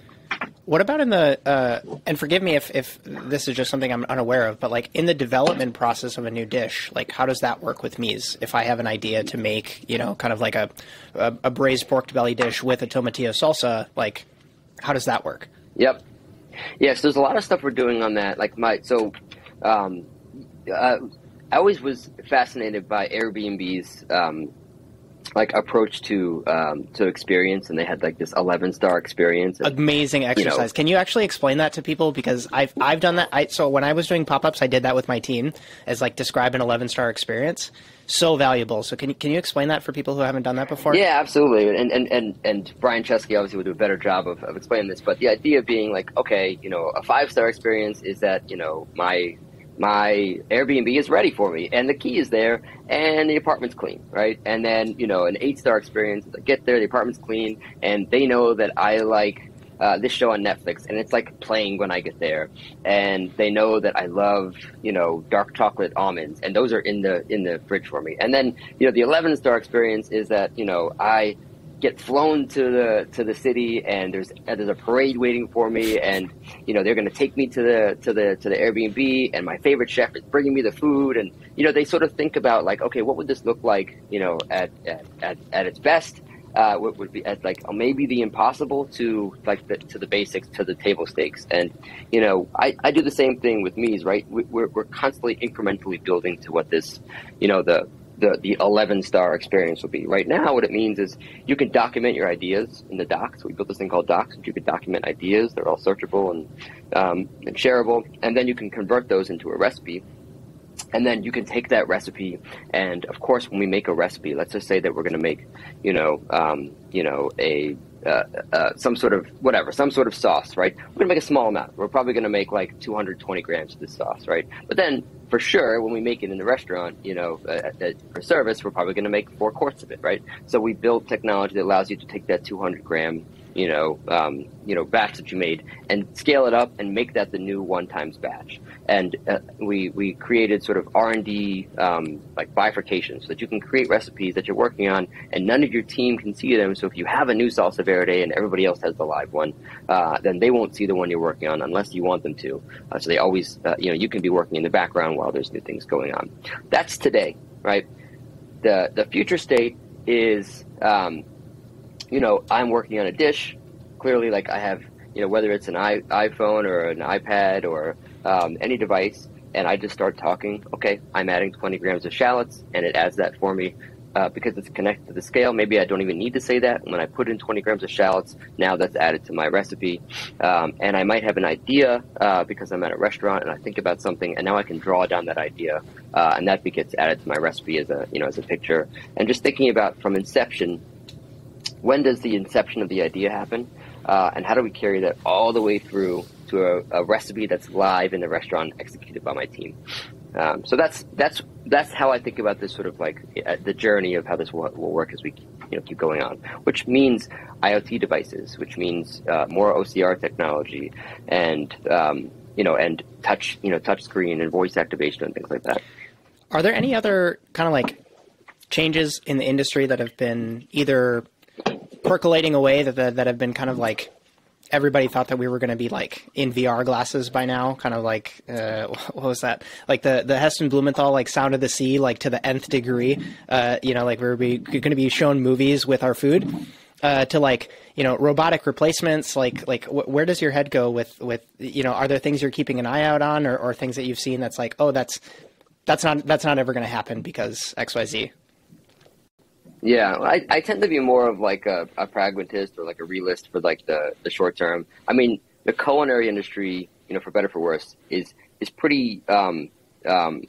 What about in the uh, and forgive me if if this is just something I'm unaware of, but like in the development process of a new dish, like how does that work with Meez? If I have an idea to make, you know, kind of like a a, a braised pork belly dish with a tomatillo salsa, like how does that work? Yep. Yes, there's a lot of stuff we're doing on that. Like my so, um, uh, I always was fascinated by Airbnb's um, like approach to um, to experience, and they had like this 11 star experience. And, Amazing exercise. Can you actually explain that to people? Because I've I've done that. I, so when I was doing pop ups, I did that with my team as like describe an 11 star experience. So valuable. So can you can you explain that for people who haven't done that before? Yeah, absolutely. And and, and, and Brian Chesky obviously would do a better job of, of explaining this. But the idea being like, okay, you know, a five star experience is that, you know, my my Airbnb is ready for me and the key is there and the apartment's clean, right? And then, you know, an eight star experience, I get there, the apartment's clean, and they know that I like uh, this show on Netflix, and it's like playing when I get there, and they know that I love you know dark chocolate almonds, and those are in the in the fridge for me. And then you know the eleven star experience is that you know I get flown to the to the city, and there's there's a parade waiting for me, and you know they're going to take me to the to the to the Airbnb, and my favorite chef is bringing me the food, and you know they sort of think about like okay, what would this look like you know at at at, at its best? Uh, what would be at like maybe the impossible to like the, to the basics to the table stakes. And you know I, I do the same thing with Meez right? We, we're, we're constantly incrementally building to what this you know the the, the 11 star experience will be. Right now what it means is you can document your ideas in the docs. We built this thing called docs and you can document ideas. They're all searchable and um, and shareable. And then you can convert those into a recipe. And then you can take that recipe and of course when we make a recipe let's just say that we're going to make you know um, you know a uh, uh, some sort of whatever some sort of sauce right? We're to make a small amount. We're probably to make like 220 grams of this sauce right? But then for sure when we make it in the restaurant you know uh, for service we're probably to make four quarts of it right? So we built technology that allows you to take that 200 gram you know, um, you know, batch that you made, and scale it up and make that the new one times batch. And uh, we we created sort of R and D um, like bifurcation, so that you can create recipes that you're working on, and none of your team can see them. So if you have a new salsa verde and everybody else has the live one, uh, then they won't see the one you're working on unless you want them to. Uh, so they always, uh, you know, you can be working in the background while there's new things going on. That's today, right? The the future state is. Um, you know, I'm working on a dish. Clearly, like I have, you know, whether it's an I- iPhone or an iPad or um, any device, and I just start talking. Okay, I'm adding 20 grams of shallots, and it adds that for me. Uh, because it's connected to the scale, maybe I don't even need to say that. When I put in 20 grams of shallots, now that's added to my recipe. Um, and I might have an idea uh, because I'm at a restaurant and I think about something, and now I can draw down that idea, uh, and that gets added to my recipe as a you know as a picture. And just thinking about from inception, when does the inception of the idea happen, uh, and how do we carry that all the way through to a, a recipe that's live in the restaurant, executed by my team. Um, so that's that's that's how I think about this sort of like uh, the journey of how this will, will work as we you know keep going on. Which means IoT devices, which means uh, more OCR technology, and um, you know and touch you know touch screen and voice activation and things like that. Are there any other kind of like changes in the industry that have been either percolating away that that, that have been kind of like everybody thought that we were going to be like in VR glasses by now, kind of like uh, what was that? Like the the Heston Blumenthal like Sound of the Sea, like to the nth degree. Uh, you know, like we're going to be shown movies with our food. Uh, to like you know robotic replacements like like wh- where does your head go with with you know are there things you're keeping an eye out on or, or things that you've seen that's like oh that's that's not that's not ever going to happen because xyz yeah, I, I tend to be more of like a, a pragmatist or like a realist for like the, the short term. I mean, the culinary industry, you know, for better for worse, is is pretty. Um, um,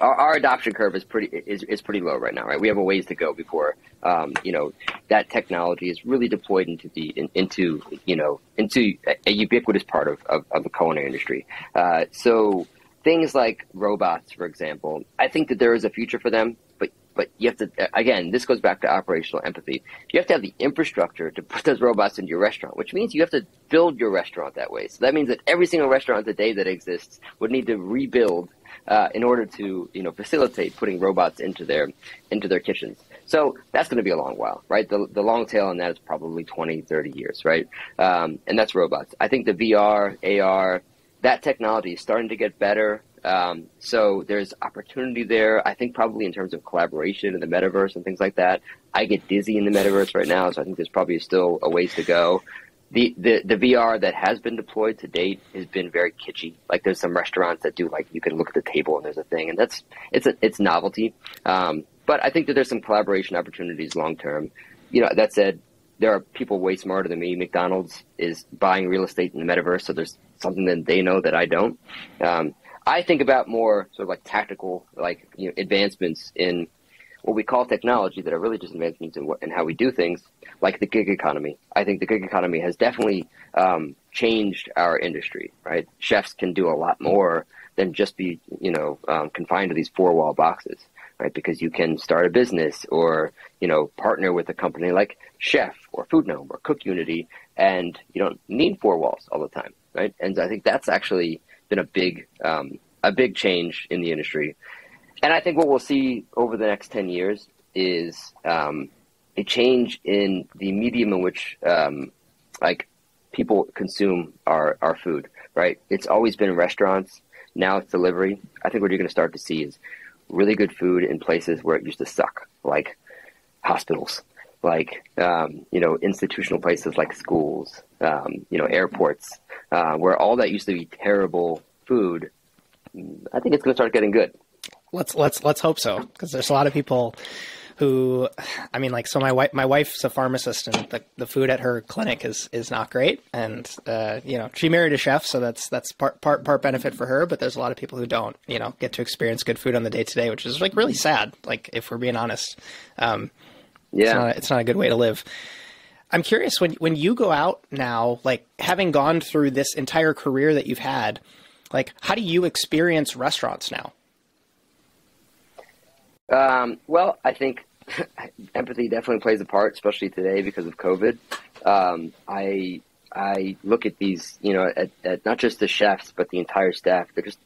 our, our adoption curve is pretty is, is pretty low right now, right? We have a ways to go before um, you know that technology is really deployed into the in, into you know into a, a ubiquitous part of, of, of the culinary industry. Uh, so things like robots, for example, I think that there is a future for them but you have to again this goes back to operational empathy. You have to have the infrastructure to put those robots into your restaurant which means you have to build your restaurant that way. So that means that every single restaurant today that exists would need to rebuild uh, in order to you know facilitate putting robots into their into their kitchens. So that's going to be a long while right? The, the long tail on that is probably 20 30 years right? Um, and that's robots. I think the vr ar that technology is starting to get better um, so there's opportunity there. I think probably in terms of collaboration in the metaverse and things like that. I get dizzy in the metaverse right now, so I think there's probably still a ways to go. The, the the VR that has been deployed to date has been very kitschy. Like there's some restaurants that do like you can look at the table and there's a thing, and that's it's a, it's novelty. Um, but I think that there's some collaboration opportunities long term. You know, that said, there are people way smarter than me. McDonald's is buying real estate in the metaverse, so there's something that they know that I don't. Um, I think about more sort of like tactical, like you know, advancements in what we call technology that are really just advancements in, what, in how we do things, like the gig economy. I think the gig economy has definitely um, changed our industry. Right, chefs can do a lot more than just be you know um, confined to these four wall boxes. Right, because you can start a business or you know partner with a company like Shef or Food Foodnome or CookUnity, and you don't need four walls all the time. Right, and I think that's actually been a big um, a big change in the industry. And I think what we'll see over the next ten years is um, a change in the medium in which um, like people consume our, our food. Right? It's always been restaurants. Now it's delivery. I think what you're going to start to see is really good food in places where it used to suck, like hospitals, like um, you know institutional places like schools, um, you know airports, uh, where all that used to be terrible food, I think it's going to start getting good. Let's let's let's hope so because there's a lot of people who, I mean, like so my wife my wife's a pharmacist and the, the food at her clinic is is not great and uh, you know she married a chef so that's that's part part part benefit for her but there's a lot of people who don't you know get to experience good food on the day to day which is like really sad like if we're being honest. Um, yeah, it's not, it's not a good way to live. I'm curious when when you go out now, like having gone through this entire career that you've had, like how do you experience restaurants now? Um, well, I think empathy definitely plays a part, especially today because of COVID. Um, I I look at these, you know, at, at, not just the chefs but the entire staff. They're just,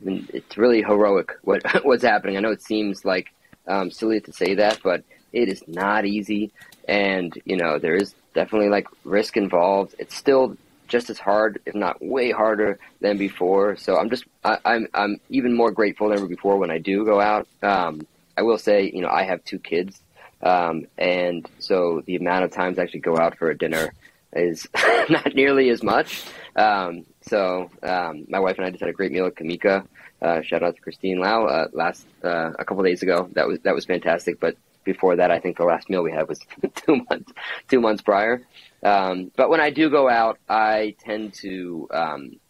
I mean, it's really heroic what what's happening. I know it seems like um, silly to say that, but it is not easy and you know there is definitely like risk involved. It's still just as hard, if not way harder than before. So I'm just I, am I'm, I'm even more grateful than ever before when I do go out. Um, I will say, you know, I have two kids, um, and so the amount of times I actually go out for a dinner is not nearly as much. Um, so um, my wife and I just had a great meal at Kimika. Uh, shout out to Christine Lau uh, last uh, a couple days ago. That was that was fantastic. But before that, I think the last meal we had was two months two months prior. Um, but when I do go out, I tend to um,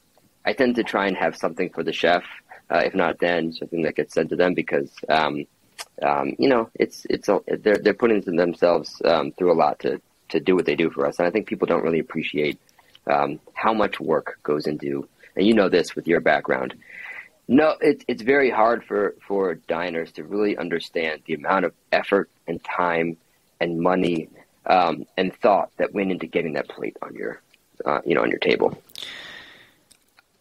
I tend to try and have something for the chef. Uh, if not, then something that gets sent to them because um, um you know it's it's a, they're they're putting themselves um, through a lot to to do what they do for us, and I think people don't really appreciate um, how much work goes into. And you know this with your background no, it's it's very hard for, for diners to really understand the amount of effort and time and money um, and thought that went into getting that plate on your uh, you know on your table.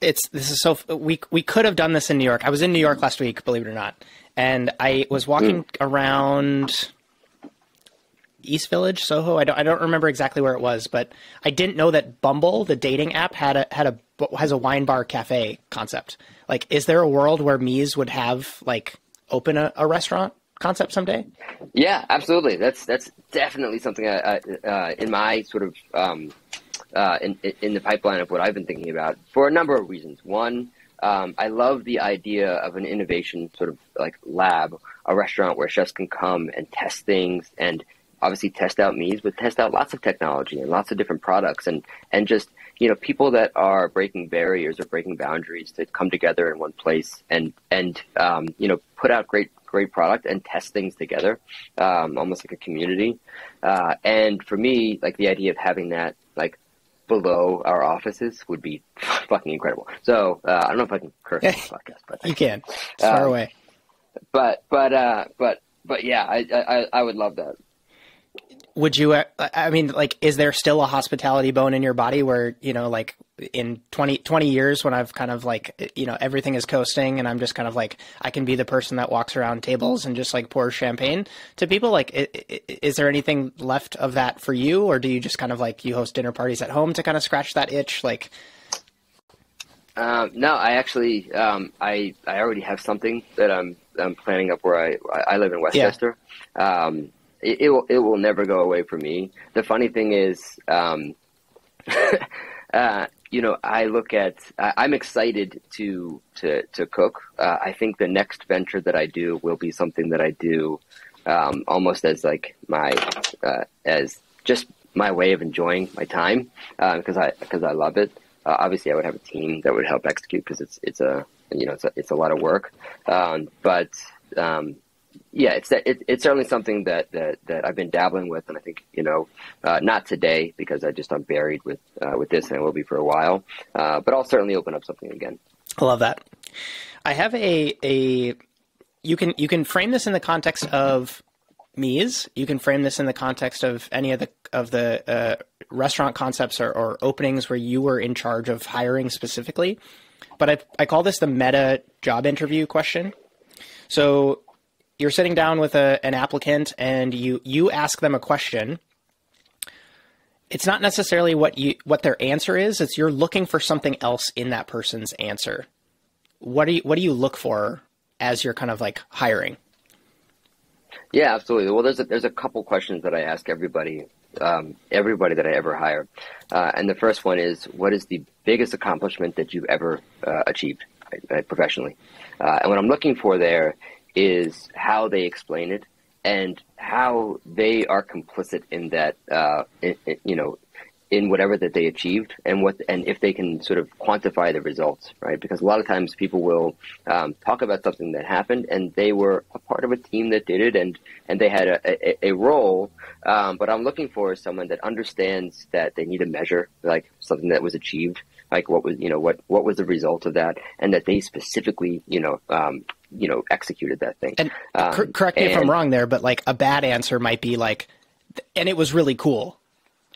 it's this is so we we could have done this in New York. I was in New York last week, believe it or not, and I was walking mm. around East Village, Soho. I don't I don't remember exactly where it was, but I didn't know that Bumble, the dating app, had a had a has a wine bar cafe concept. Like, is there a world where Meez would have like open a, a restaurant concept someday? Yeah, absolutely. That's that's definitely something I, I, uh, in my sort of um, uh, in in the pipeline of what I've been thinking about for a number of reasons. One, um, I love the idea of an innovation sort of like lab, a restaurant where chefs can come and test things and obviously test out Meez, but test out lots of technology and lots of different products and and just you know people that are breaking barriers or breaking boundaries to come together in one place and and um, you know put out great great product and test things together, um, almost like a community. Uh, and for me, like the idea of having that like below our offices would be fucking incredible. So uh, I don't know if I can curse on this podcast, but you can. It's far um, away. But but uh, but but yeah, I, I I would love that would you uh, i mean like is there still a hospitality bone in your body where you know like in 20, 20 years when i've kind of like you know everything is coasting and i'm just kind of like i can be the person that walks around tables and just like pours champagne to people like is there anything left of that for you? Or do you just kind of like you host dinner parties at home to kind of scratch that itch? Like um, no, I actually, um, I I already have something that I'm I'm planning up where I I live in Westchester, yeah. um, it, it, will it will never go away for me. The funny thing is, um, uh, you know, I look at I, am excited to to to cook. Uh, I think the next venture that I do will be something that I do um, almost as like my uh, as just my way of enjoying my time because uh, I because I love it. Uh, obviously, I would have a team that would help execute because it's it's a you know it's a, it's a lot of work. Um, but um, yeah, it's it, it's certainly something that, that, that I've been dabbling with, and I think you know, uh, not today because I just I'm buried with uh, with this, and I will be for a while. Uh, but I'll certainly open up something again. I love that. I have a a you can you can frame this in the context of Meez. You can frame this in the context of any of the of the uh, restaurant concepts or, or openings where you were in charge of hiring specifically. But I I call this the meta job interview question. So you're sitting down with a, an applicant and you you ask them a question. It's not necessarily what you what their answer is. It's you're looking for something else in that person's answer. What do you what do you look for as you're kind of like hiring? Yeah absolutely. Well there's a, there's a couple questions that i ask everybody um, everybody that i ever hire. Uh, and the first one is what is the biggest accomplishment that you've ever uh, achieved right, professionally? Uh, and what i'm looking for there is how they explain it and how they are complicit in that, uh, in, in, you know, in whatever that they achieved and what and if they can sort of quantify the results, right? Because a lot of times people will um, talk about something that happened and they were a part of a team that did it and and they had a, a, a role. Um, but I'm looking for someone that understands that they need to measure like something that was achieved like what was you know what what was the result of that and that they specifically you know um, you know executed that thing. And um, correct me and, if I'm wrong there, but like a bad answer might be like, and it was really cool,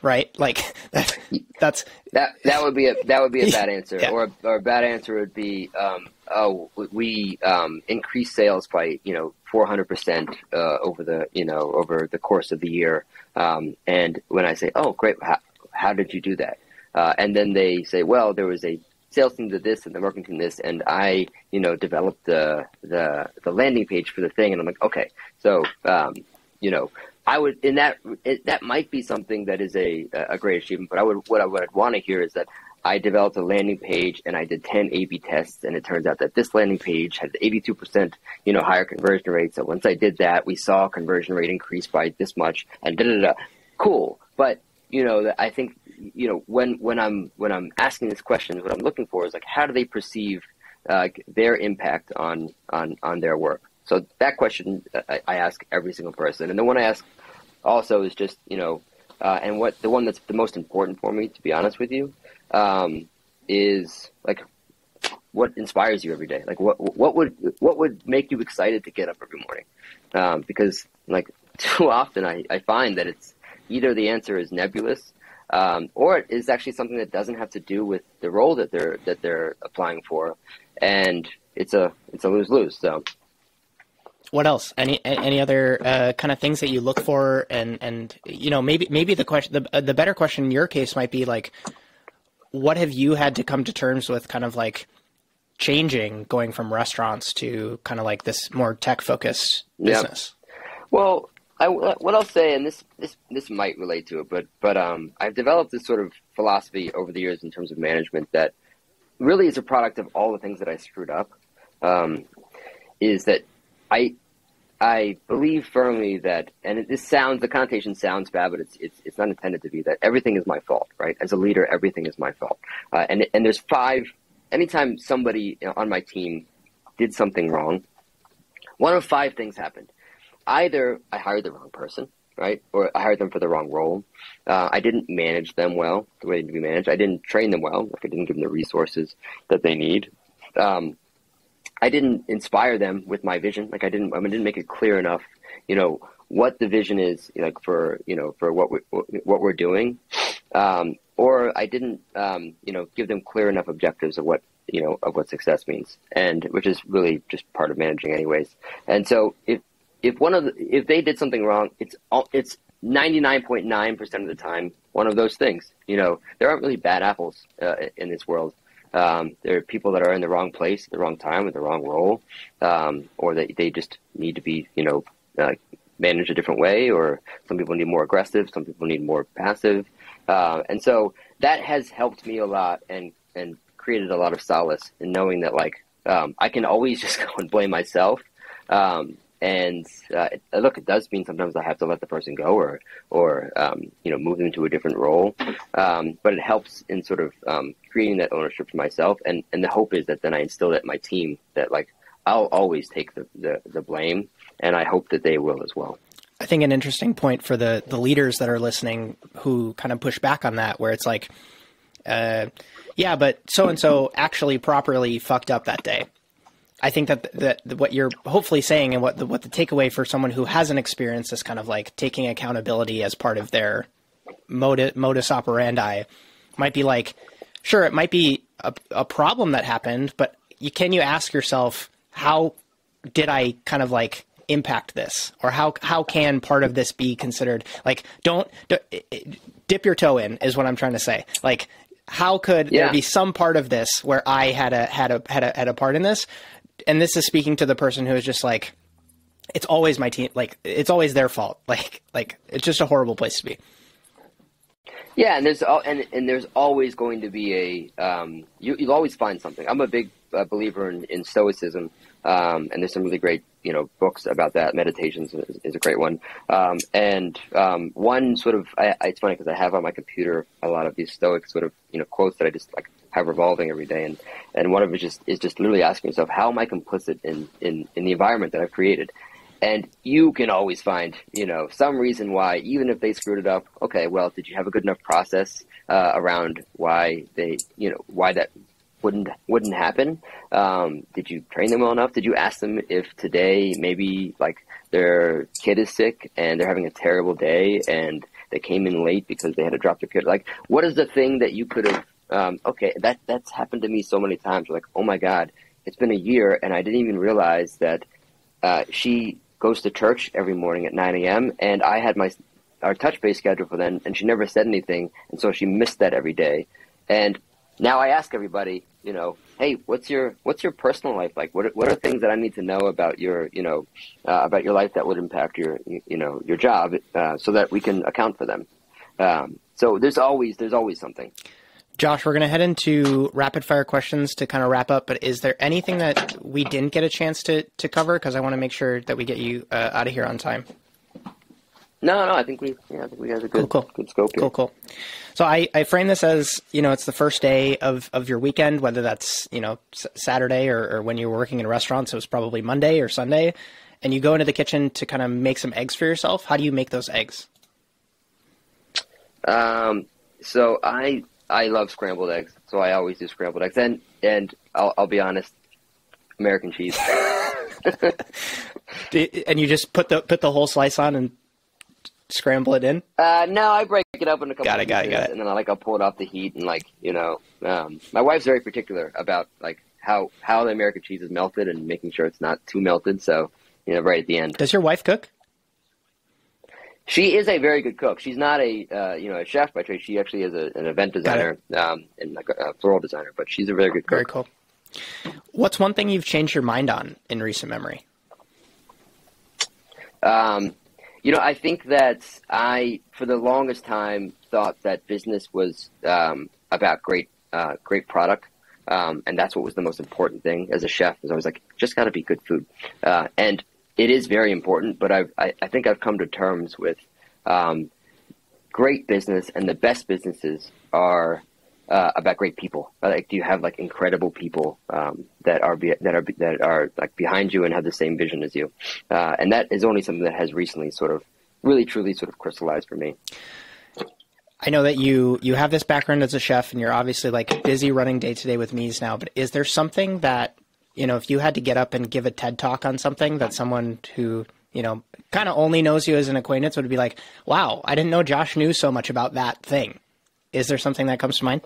right? Like that, that's that that would be a that would be a bad answer, yeah. or a, or a bad answer would be, um, oh, we um, increased sales by you know 400 percent uh, over the you know over the course of the year, um, and when I say, oh, great, how, how did you do that? Uh, and then they say, well, there was a sales team did this and the marketing team this, and I, you know, developed the the the landing page for the thing, and I'm like, okay, so, um, you know, I would in that it, that might be something that is a a great achievement, but I would what I would want to hear is that I developed a landing page and I did 10 A/B tests, and it turns out that this landing page had 82%, you know, higher conversion rate. So once I did that, we saw conversion rate increase by this much, and da da da. Cool, but you know, I think you know when when I'm when I'm asking these questions, what I'm looking for is like how do they perceive uh, their impact on on on their work. So that question I, I, ask every single person, and the one I ask also is just you know, uh, and what the one that's the most important for me, to be honest with you, um, is like what inspires you every day. Like what what would what would make you excited to get up every morning? Um, because like too often I, I find that it's either the answer is nebulous um, or it is actually something that doesn't have to do with the role that they're that they're applying for, and it's a it's a lose lose. So what else? Any any other uh, kind of things that you look for, and and you know maybe maybe the question the uh, the better question in your case might be like, what have you had to come to terms with, kind of like changing, going from restaurants to kind of like this more tech focused business? Well, I, what I'll say, and this, this this might relate to it, but but um, I've developed this sort of philosophy over the years in terms of management that really is a product of all the things that I screwed up. Um, is that I I believe firmly that, and this sounds the connotation sounds bad, but it's it's it's not intended to be that everything is my fault, right? As a leader, everything is my fault, uh, and and there's five. Anytime somebody on my team did something wrong, one of five things happened. Either I hired the wrong person, right, or I hired them for the wrong role. Uh, I didn't manage them well the way they need to be managed. I didn't train them well. Like I didn't give them the resources that they need. Um, I didn't inspire them with my vision. Like I didn't, I didn't make it clear enough, you know, what the vision is, like for, you know, for what we what we're doing. Um, or I didn't, um, you know, give them clear enough objectives of what, you know, of what success means. And which is really just part of managing anyways. And so if, if one of the, if they did something wrong, it's all, it's 99.9% of the time one of those things. You know, there aren't really bad apples uh, in this world. Um, there are people that are in the wrong place at the wrong time with the wrong role, um, or that they just need to be, you know, uh, managed a different way, or some people need more aggressive, some people need more passive. Uh, and so that has helped me a lot and, and created a lot of solace in knowing that, like, um, I can always just go and blame myself. Um, and uh, look, it does mean sometimes I have to let the person go or or um, you know move them to a different role. Um, but it helps in sort of um, creating that ownership for myself, and and the hope is that then I instill that in my team that like I'll always take the, the, the blame, and I hope that they will as well. I think an interesting point for the the leaders that are listening who kind of push back on that, where it's like, uh, yeah, but so and so actually properly fucked up that day I think that that what you're hopefully saying and what the, what the takeaway for someone who hasn't experienced this kind of like taking accountability as part of their modus, modus operandi might be like, sure, it might be a, a problem that happened, but you, can you ask yourself how did I kind of like impact this? Or how how can part of this be considered? Like don't, don't dip your toe in is what I'm trying to say. Like how could yeah. there be some part of this where I had a had a had a had a part in this and this is speaking to the person who is just like, it's always my team. Like it's always their fault. Like like it's just a horrible place to be. Yeah, and there's and and there's always going to be a um, you you'll always find something. I'm a big uh, believer in, in stoicism, um, and there's some really great you know books about that. Meditations is, is a great one, um, and um, one sort of I, it's funny because I have on my computer a lot of these stoic sort of you know quotes that I just like have revolving every day, and and one of it just is just literally asking yourself, how am I complicit in in in the environment that I've created? And you can always find, you know, some reason why, even if they screwed it up. Okay, well, did you have a good enough process uh, around why they, you know, why that wouldn't wouldn't happen? Um, did you train them well enough? Did you ask them if today maybe like their kid is sick and they're having a terrible day and they came in late because they had to drop their kid? Like, what is the thing that you could have um, okay, that that's happened to me so many times. Like, oh my God, it's been a year, and I didn't even realize that uh, she goes to church every morning at 9 a.m. and I had my our touch base schedule for then, and she never said anything, and so she missed that every day. And now I ask everybody, you know, hey, what's your what's your personal life like? What what are things that I need to know about your you know uh, about your life that would impact your you know your job, uh, so that we can account for them. Um, so there's always there's always something. Josh, we're going to head into rapid fire questions to kind of wrap up. But is there anything that we didn't get a chance to, to cover? Because I want to make sure that we get you uh, out of here on time. No, no, I think we, yeah, I think we have a good, cool, cool. good scope here. Cool, cool. So I, I frame this as, you know, it's the first day of, of your weekend, whether that's, you know, s- Saturday or, or when you were working in a restaurant. So it's probably Monday or Sunday. And you go into the kitchen to kind of make some eggs for yourself. How do you make those eggs? Um, so I I love scrambled eggs, so I always do scrambled eggs. And and I'll, I'll be honest, American cheese. and you just put the put the whole slice on and scramble it in? Uh, no, I break it up in a couple. Got it, got it, got it. And then I like I'll pull it off the heat and like you know, um, my wife's very particular about like how how the American cheese is melted and making sure it's not too melted. So you know, right at the end. Does your wife cook? She is a very good cook. She's not a uh, you know a chef by trade. She actually is a, an event designer um, and like a, a floral designer. But she's a very good cook. Very cool. What's one thing you've changed your mind on in recent memory? Um, you know, I think that I, for the longest time, thought that business was um, about great, uh, great product, um, and that's what was the most important thing as a chef. Is I was like, just got to be good food, uh, and it is very important. But I've, I, I think I've come to terms with um, great business, and the best businesses are uh, about great people. Like, do you have like incredible people um, that are be- that are be- that are like behind you and have the same vision as you? Uh, and that is only something that has recently sort of really truly sort of crystallized for me. I know that you you have this background as a chef, and you're obviously like busy running day to day with Meez now. But is there something that you know, if you had to get up and give a TED talk on something that someone who you know kind of only knows you as an acquaintance would be like, "Wow, I didn't know Josh knew so much about that thing." Is there something that comes to mind?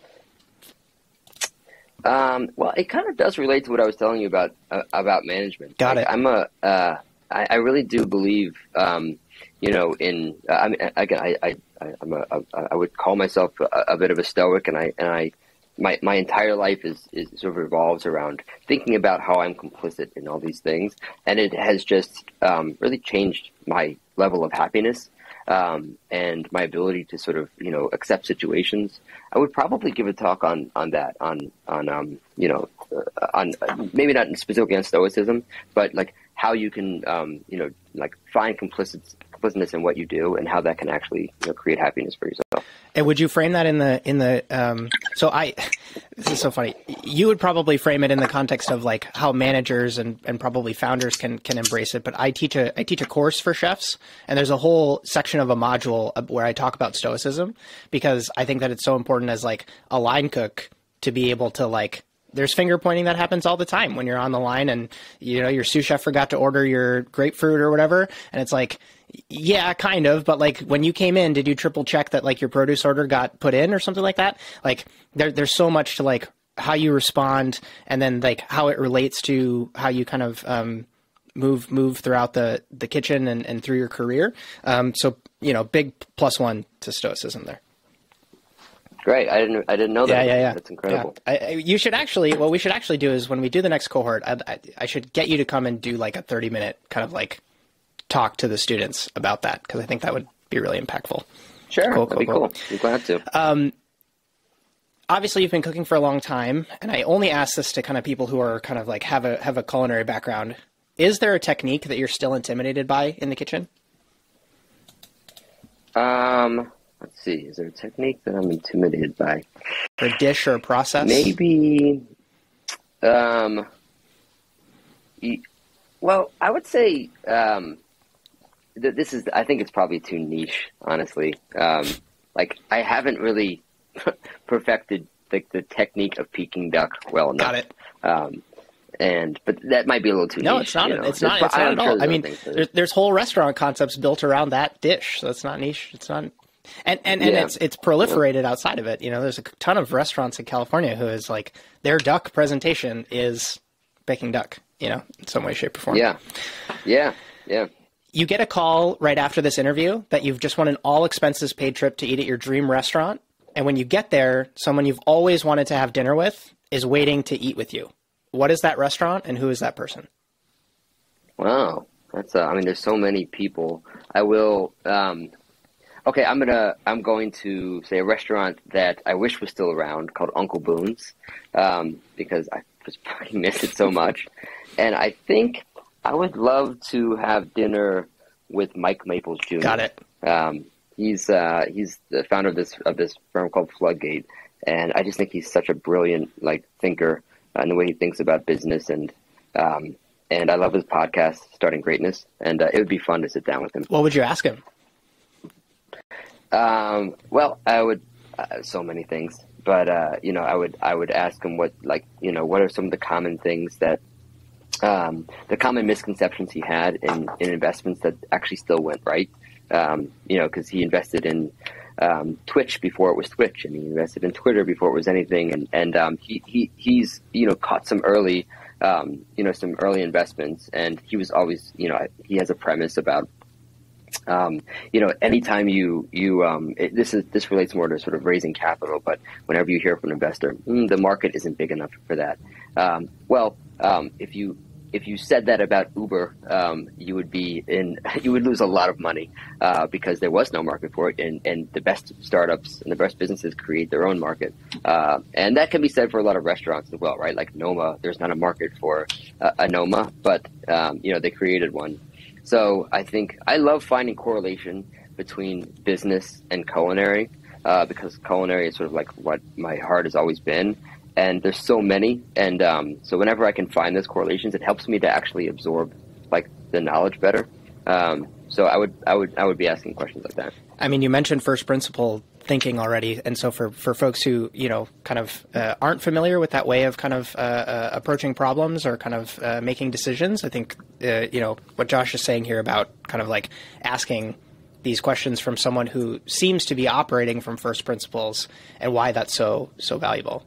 Um, well, it kind of does relate to what I was telling you about uh, about management. Got Like, it. I'm a uh, I, I really do believe um, you know in uh, I mean again I I I- I'm a, a I would call myself a, a bit of a stoic and I and I my my entire life is is sort of revolves around thinking about how I'm complicit in all these things and it has just um, really changed my level of happiness um, and my ability to sort of you know accept situations. I would probably give a talk on on that on on um, you know uh, on maybe not specifically on stoicism, but like how you can um, you know like find complicit complicitness in what you do and how that can actually you know, create happiness for yourself. And would you frame that in the in the um, so I this is so funny. You would probably frame it in the context of like how managers and, and probably founders can can embrace it. But I teach a I teach a course for chefs, and there's a whole section of a module where I talk about stoicism because I think that it's so important as like a line cook to be able to like there's finger pointing that happens all the time when you're on the line and you know your sous chef forgot to order your grapefruit or whatever and it's like yeah kind of but like when you came in did you triple check that like your produce order got put in or something like that like there, there's so much to like how you respond and then like how it relates to how you kind of um, move move throughout the the kitchen and, and through your career um, so you know big plus one to stoicism there Great, I didn't I didn't know yeah, that. yeah, yeah. That's incredible. Yeah. I, I, you should actually. What we should actually do is when we do the next cohort, I, I, I should get you to come and do like a thirty-minute kind of like talk to the students about that because I think that would be really impactful. Sure, Cool, that'd be cool, cool. I'm glad to. Obviously, you've been cooking for a long time, and I only ask this to kind of people who are kind of like have a have a culinary background. Is there a technique that you're still intimidated by in the kitchen? um, let's see. Is there a technique that I'm intimidated by? Or a dish or a process? Maybe. Um. Well, I would say um, that this is. I think it's probably too niche, honestly. Um, like I haven't really perfected the, the technique of Peking duck well enough. Got it. Um, and but that might be a little too No, niche. it's not. you know. It's not. There's- It's not I'm at all. I mean, there's, there's whole restaurant concepts built around that dish, so it's not niche. It's not, and and, and Yeah. it's it's proliferated outside of it. You know, there's a ton of restaurants in California who is like their duck presentation is Peking duck. You know, in some way, shape, or form. yeah, yeah, yeah. You get a call right after this interview that you've just won an all expenses paid trip to eat at your dream restaurant, and when you get there, someone you've always wanted to have dinner with is waiting to eat with you. What is that restaurant, and who is that person? Wow, that's. Uh, I mean, there's so many people. I will. Um, okay, I'm gonna. I'm going to say a restaurant that I wish was still around called Uncle Boone's, um, because I just fucking miss it so much, and I think I would love to have dinner with Mike Maples Jr. Got it. Um, he's uh, he's the founder of this of this firm called Floodgate, and I just think he's such a brilliant like thinker and the way he thinks about business and um, and I love his podcast, Starting Greatness, and uh, it would be fun to sit down with him. What would you ask him? Um, well, I would uh, so many things, but uh, you know, I would I would ask him what like you know what are some of the common things that um, the common misconceptions he had in, in investments that actually still went right. um, you know, because he invested in um, Twitch before it was Twitch, and he invested in Twitter before it was anything, and and um, he, he he's you know caught some early um, you know some early investments, and he was always you know he has a premise about um, you know, anytime you you um, it, this is this relates more to sort of raising capital, but whenever you hear from an investor, mm, the market isn't big enough for that. Um, well, um, if you if you said that about Uber, um, you would be in you would lose a lot of money uh, because there was no market for it, and, and the best startups and the best businesses create their own market, uh, and that can be said for a lot of restaurants as well, right? Like Noma, there's not a market for uh, a Noma, but um, you know they created one. So I think I love finding correlation between business and culinary uh, because culinary is sort of like what my heart has always been. And there's so many, and um, so whenever I can find those correlations, it helps me to actually absorb like the knowledge better. Um, so I would, I would, I would be asking questions like that. I mean, you mentioned first principle thinking already, and so for for folks who you know kind of uh, aren't familiar with that way of kind of uh, uh, approaching problems or kind of uh, making decisions, I think uh, you know what Josh is saying here about kind of like asking these questions from someone who seems to be operating from first principles and why that's so so valuable.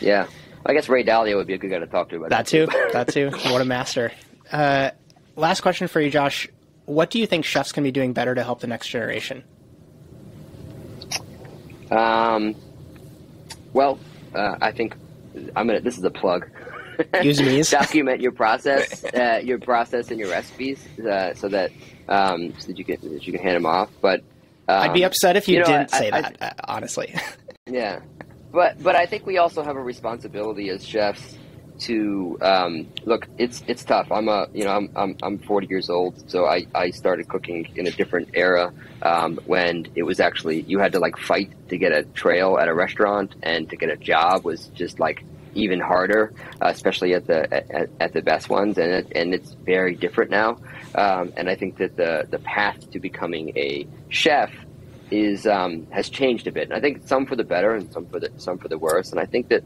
Yeah, I guess Ray Dalio would be a good guy to talk to about that too. that too. What a master. Uh, last question for you, Josh. What do you think chefs can be doing better to help the next generation? Um, well, uh, I think I'm gonna. This is a plug. Use Meez. Document your process, uh, your process and your recipes, uh, so that um, so that you can that you can hand them off. But um, I'd be upset if you, you know, didn't I, say I, that. uh, honestly. yeah, but but I think we also have a responsibility as chefs to um, look. It's it's tough. I'm a you know I'm I'm, I'm 40 years old, so I, I started cooking in a different era um, when it was actually you had to like fight to get a trail at a restaurant and to get a job was just like even harder, uh, especially at the at, at, the best ones, and it, and it's very different now. Um, and I think that the the path to becoming a chef is um, has changed a bit. And I think some for the better and some for the some for the worse. And I think that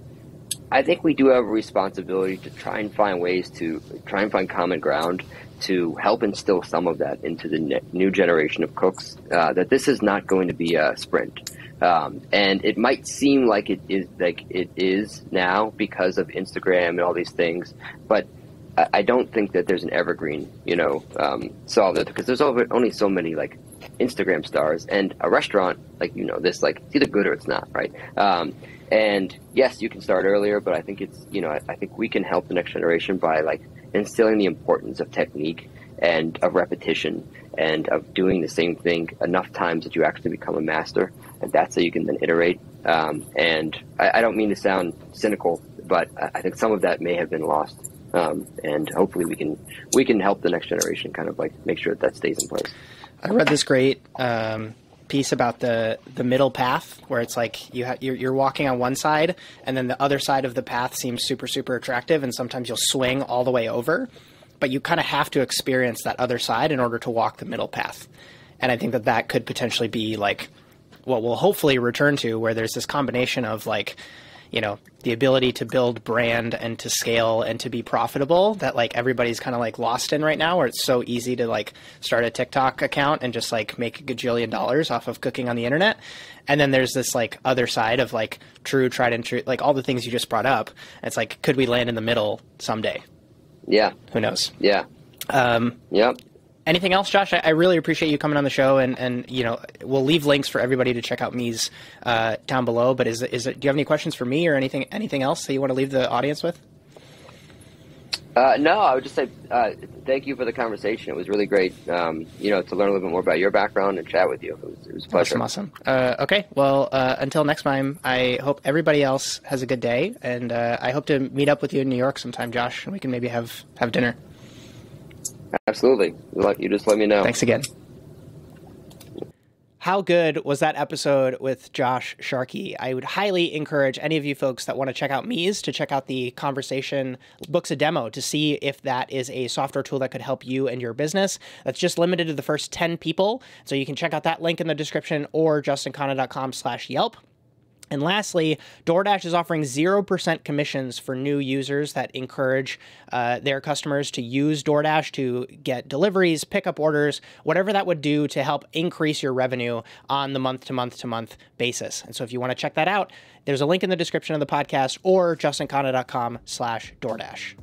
I think we do have a responsibility to try and find ways to try and find common ground to help instill some of that into the ne- new generation of cooks. Uh, that this is not going to be a sprint, um, and it might seem like it is like it is now because of Instagram and all these things, but I, I don't think that there's an evergreen, you know, um, solve it because there's only so many like Instagram stars and a restaurant like you know this like it's either good or it's not right. Um, and yes, you can start earlier, but I think it's you know I, I think we can help the next generation by like instilling the importance of technique and of repetition and of doing the same thing enough times that you actually become a master, and that's how you can then iterate. Um, and I, I, don't mean to sound cynical, but I think some of that may have been lost, um, and hopefully we can we can help the next generation kind of like make sure that that stays in place. I read this great um, piece about the the middle path where it's like you ha- you're, you're walking on one side and then the other side of the path seems super super attractive and sometimes you'll swing all the way over but you kind of have to experience that other side in order to walk the middle path. And i think that that could potentially be like what we'll hopefully return to where there's this combination of like you know the ability to build brand and to scale and to be profitable that like everybody's kind of like lost in right now where it's so easy to like start a TikTok account and just like make a gajillion dollars off of cooking on the internet. And then there's this like other side of like true tried and true like all the things you just brought up. It's like could we land in the middle someday? Yeah. Who knows? Yeah. Um, yep anything else, Josh? I, I, really appreciate you coming on the show, and, and you know we'll leave links for everybody to check out Meez uh, down below. But is is it? Do you have any questions for me or anything anything else that you want to leave the audience with? Uh, no, I would just say uh, thank you for the conversation. It was really great, um, you know, to learn a little bit more about your background and chat with you. It was, it was a pleasure. Awesome, awesome. Uh, okay, well, uh, until next time, I hope everybody else has a good day, and uh, I hope to meet up with you in New York sometime, Josh, and we can maybe have have dinner. Absolutely. You just let me know. Thanks again. How good was that episode with Josh Sharkey? I would highly encourage any of you folks that want to check out Meez to check out the conversation books a demo to see if that is a software tool that could help you and your business. That's just limited to the first 10 people. So you can check out that link in the description or justinkhanna.com slash Yelp. And lastly, DoorDash is offering 0% commissions for new users that encourage uh, their customers to use DoorDash to get deliveries, pickup orders, whatever that would do to help increase your revenue on the month to month to month basis. And so if you want to check that out, there's a link in the description of the podcast or justinkhanna.com slash DoorDash.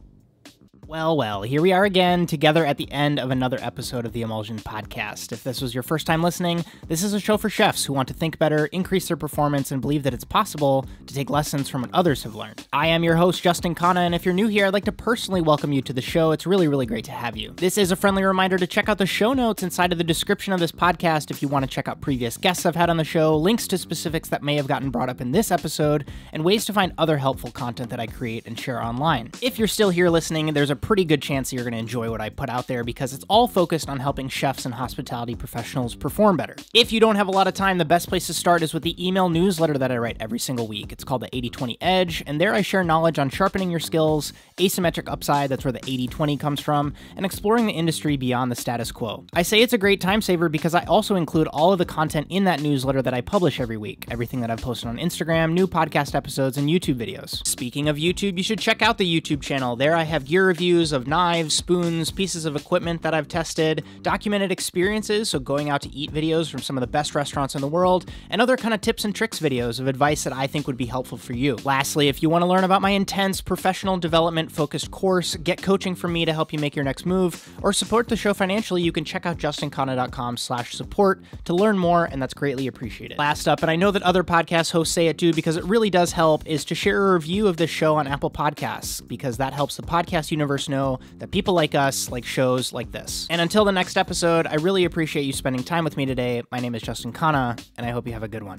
Well, well, here we are again, together at the end of another episode of the Emulsion Podcast. If this was your first time listening, this is a show for chefs who want to think better, increase their performance, and believe that it's possible to take lessons from what others have learned. I am your host, Justin Khanna, and if you're new here, I'd like to personally welcome you to the show. It's really, really great to have you. This is a friendly reminder to check out the show notes inside of the description of this podcast if you want to check out previous guests I've had on the show, links to specifics that may have gotten brought up in this episode, and ways to find other helpful content that I create and share online. If you're still here listening, there's a pretty good chance you're going to enjoy what I put out there because it's all focused on helping chefs and hospitality professionals perform better. If you don't have a lot of time, the best place to start is with the email newsletter that I write every single week. It's called the 80 20 Edge, and there I share knowledge on sharpening your skills, asymmetric upside, that's where the 80 20 comes from, and exploring the industry beyond the status quo. I say it's a great time saver because I also include all of the content in that newsletter that I publish every week, everything that I've posted on Instagram, new podcast episodes, and YouTube videos. Speaking of YouTube, you should check out the YouTube channel. There I have gear reviews of knives, spoons, pieces of equipment that I've tested, documented experiences, so going out to eat videos from some of the best restaurants in the world, and other kind of tips and tricks videos of advice that I think would be helpful for you. Lastly, if you want to learn about my intense professional development focused course, get coaching from me to help you make your next move, or support the show financially, you can check out justinkhanna.com slash support to learn more, and that's greatly appreciated. Last up, and I know that other podcast hosts say it too because it really does help, is to share a review of this show on Apple Podcasts, because that helps the podcast universe know that people like us like shows like this. And until the next episode, I really appreciate you spending time with me today. My name is Justin Khanna, and I hope you have a good one.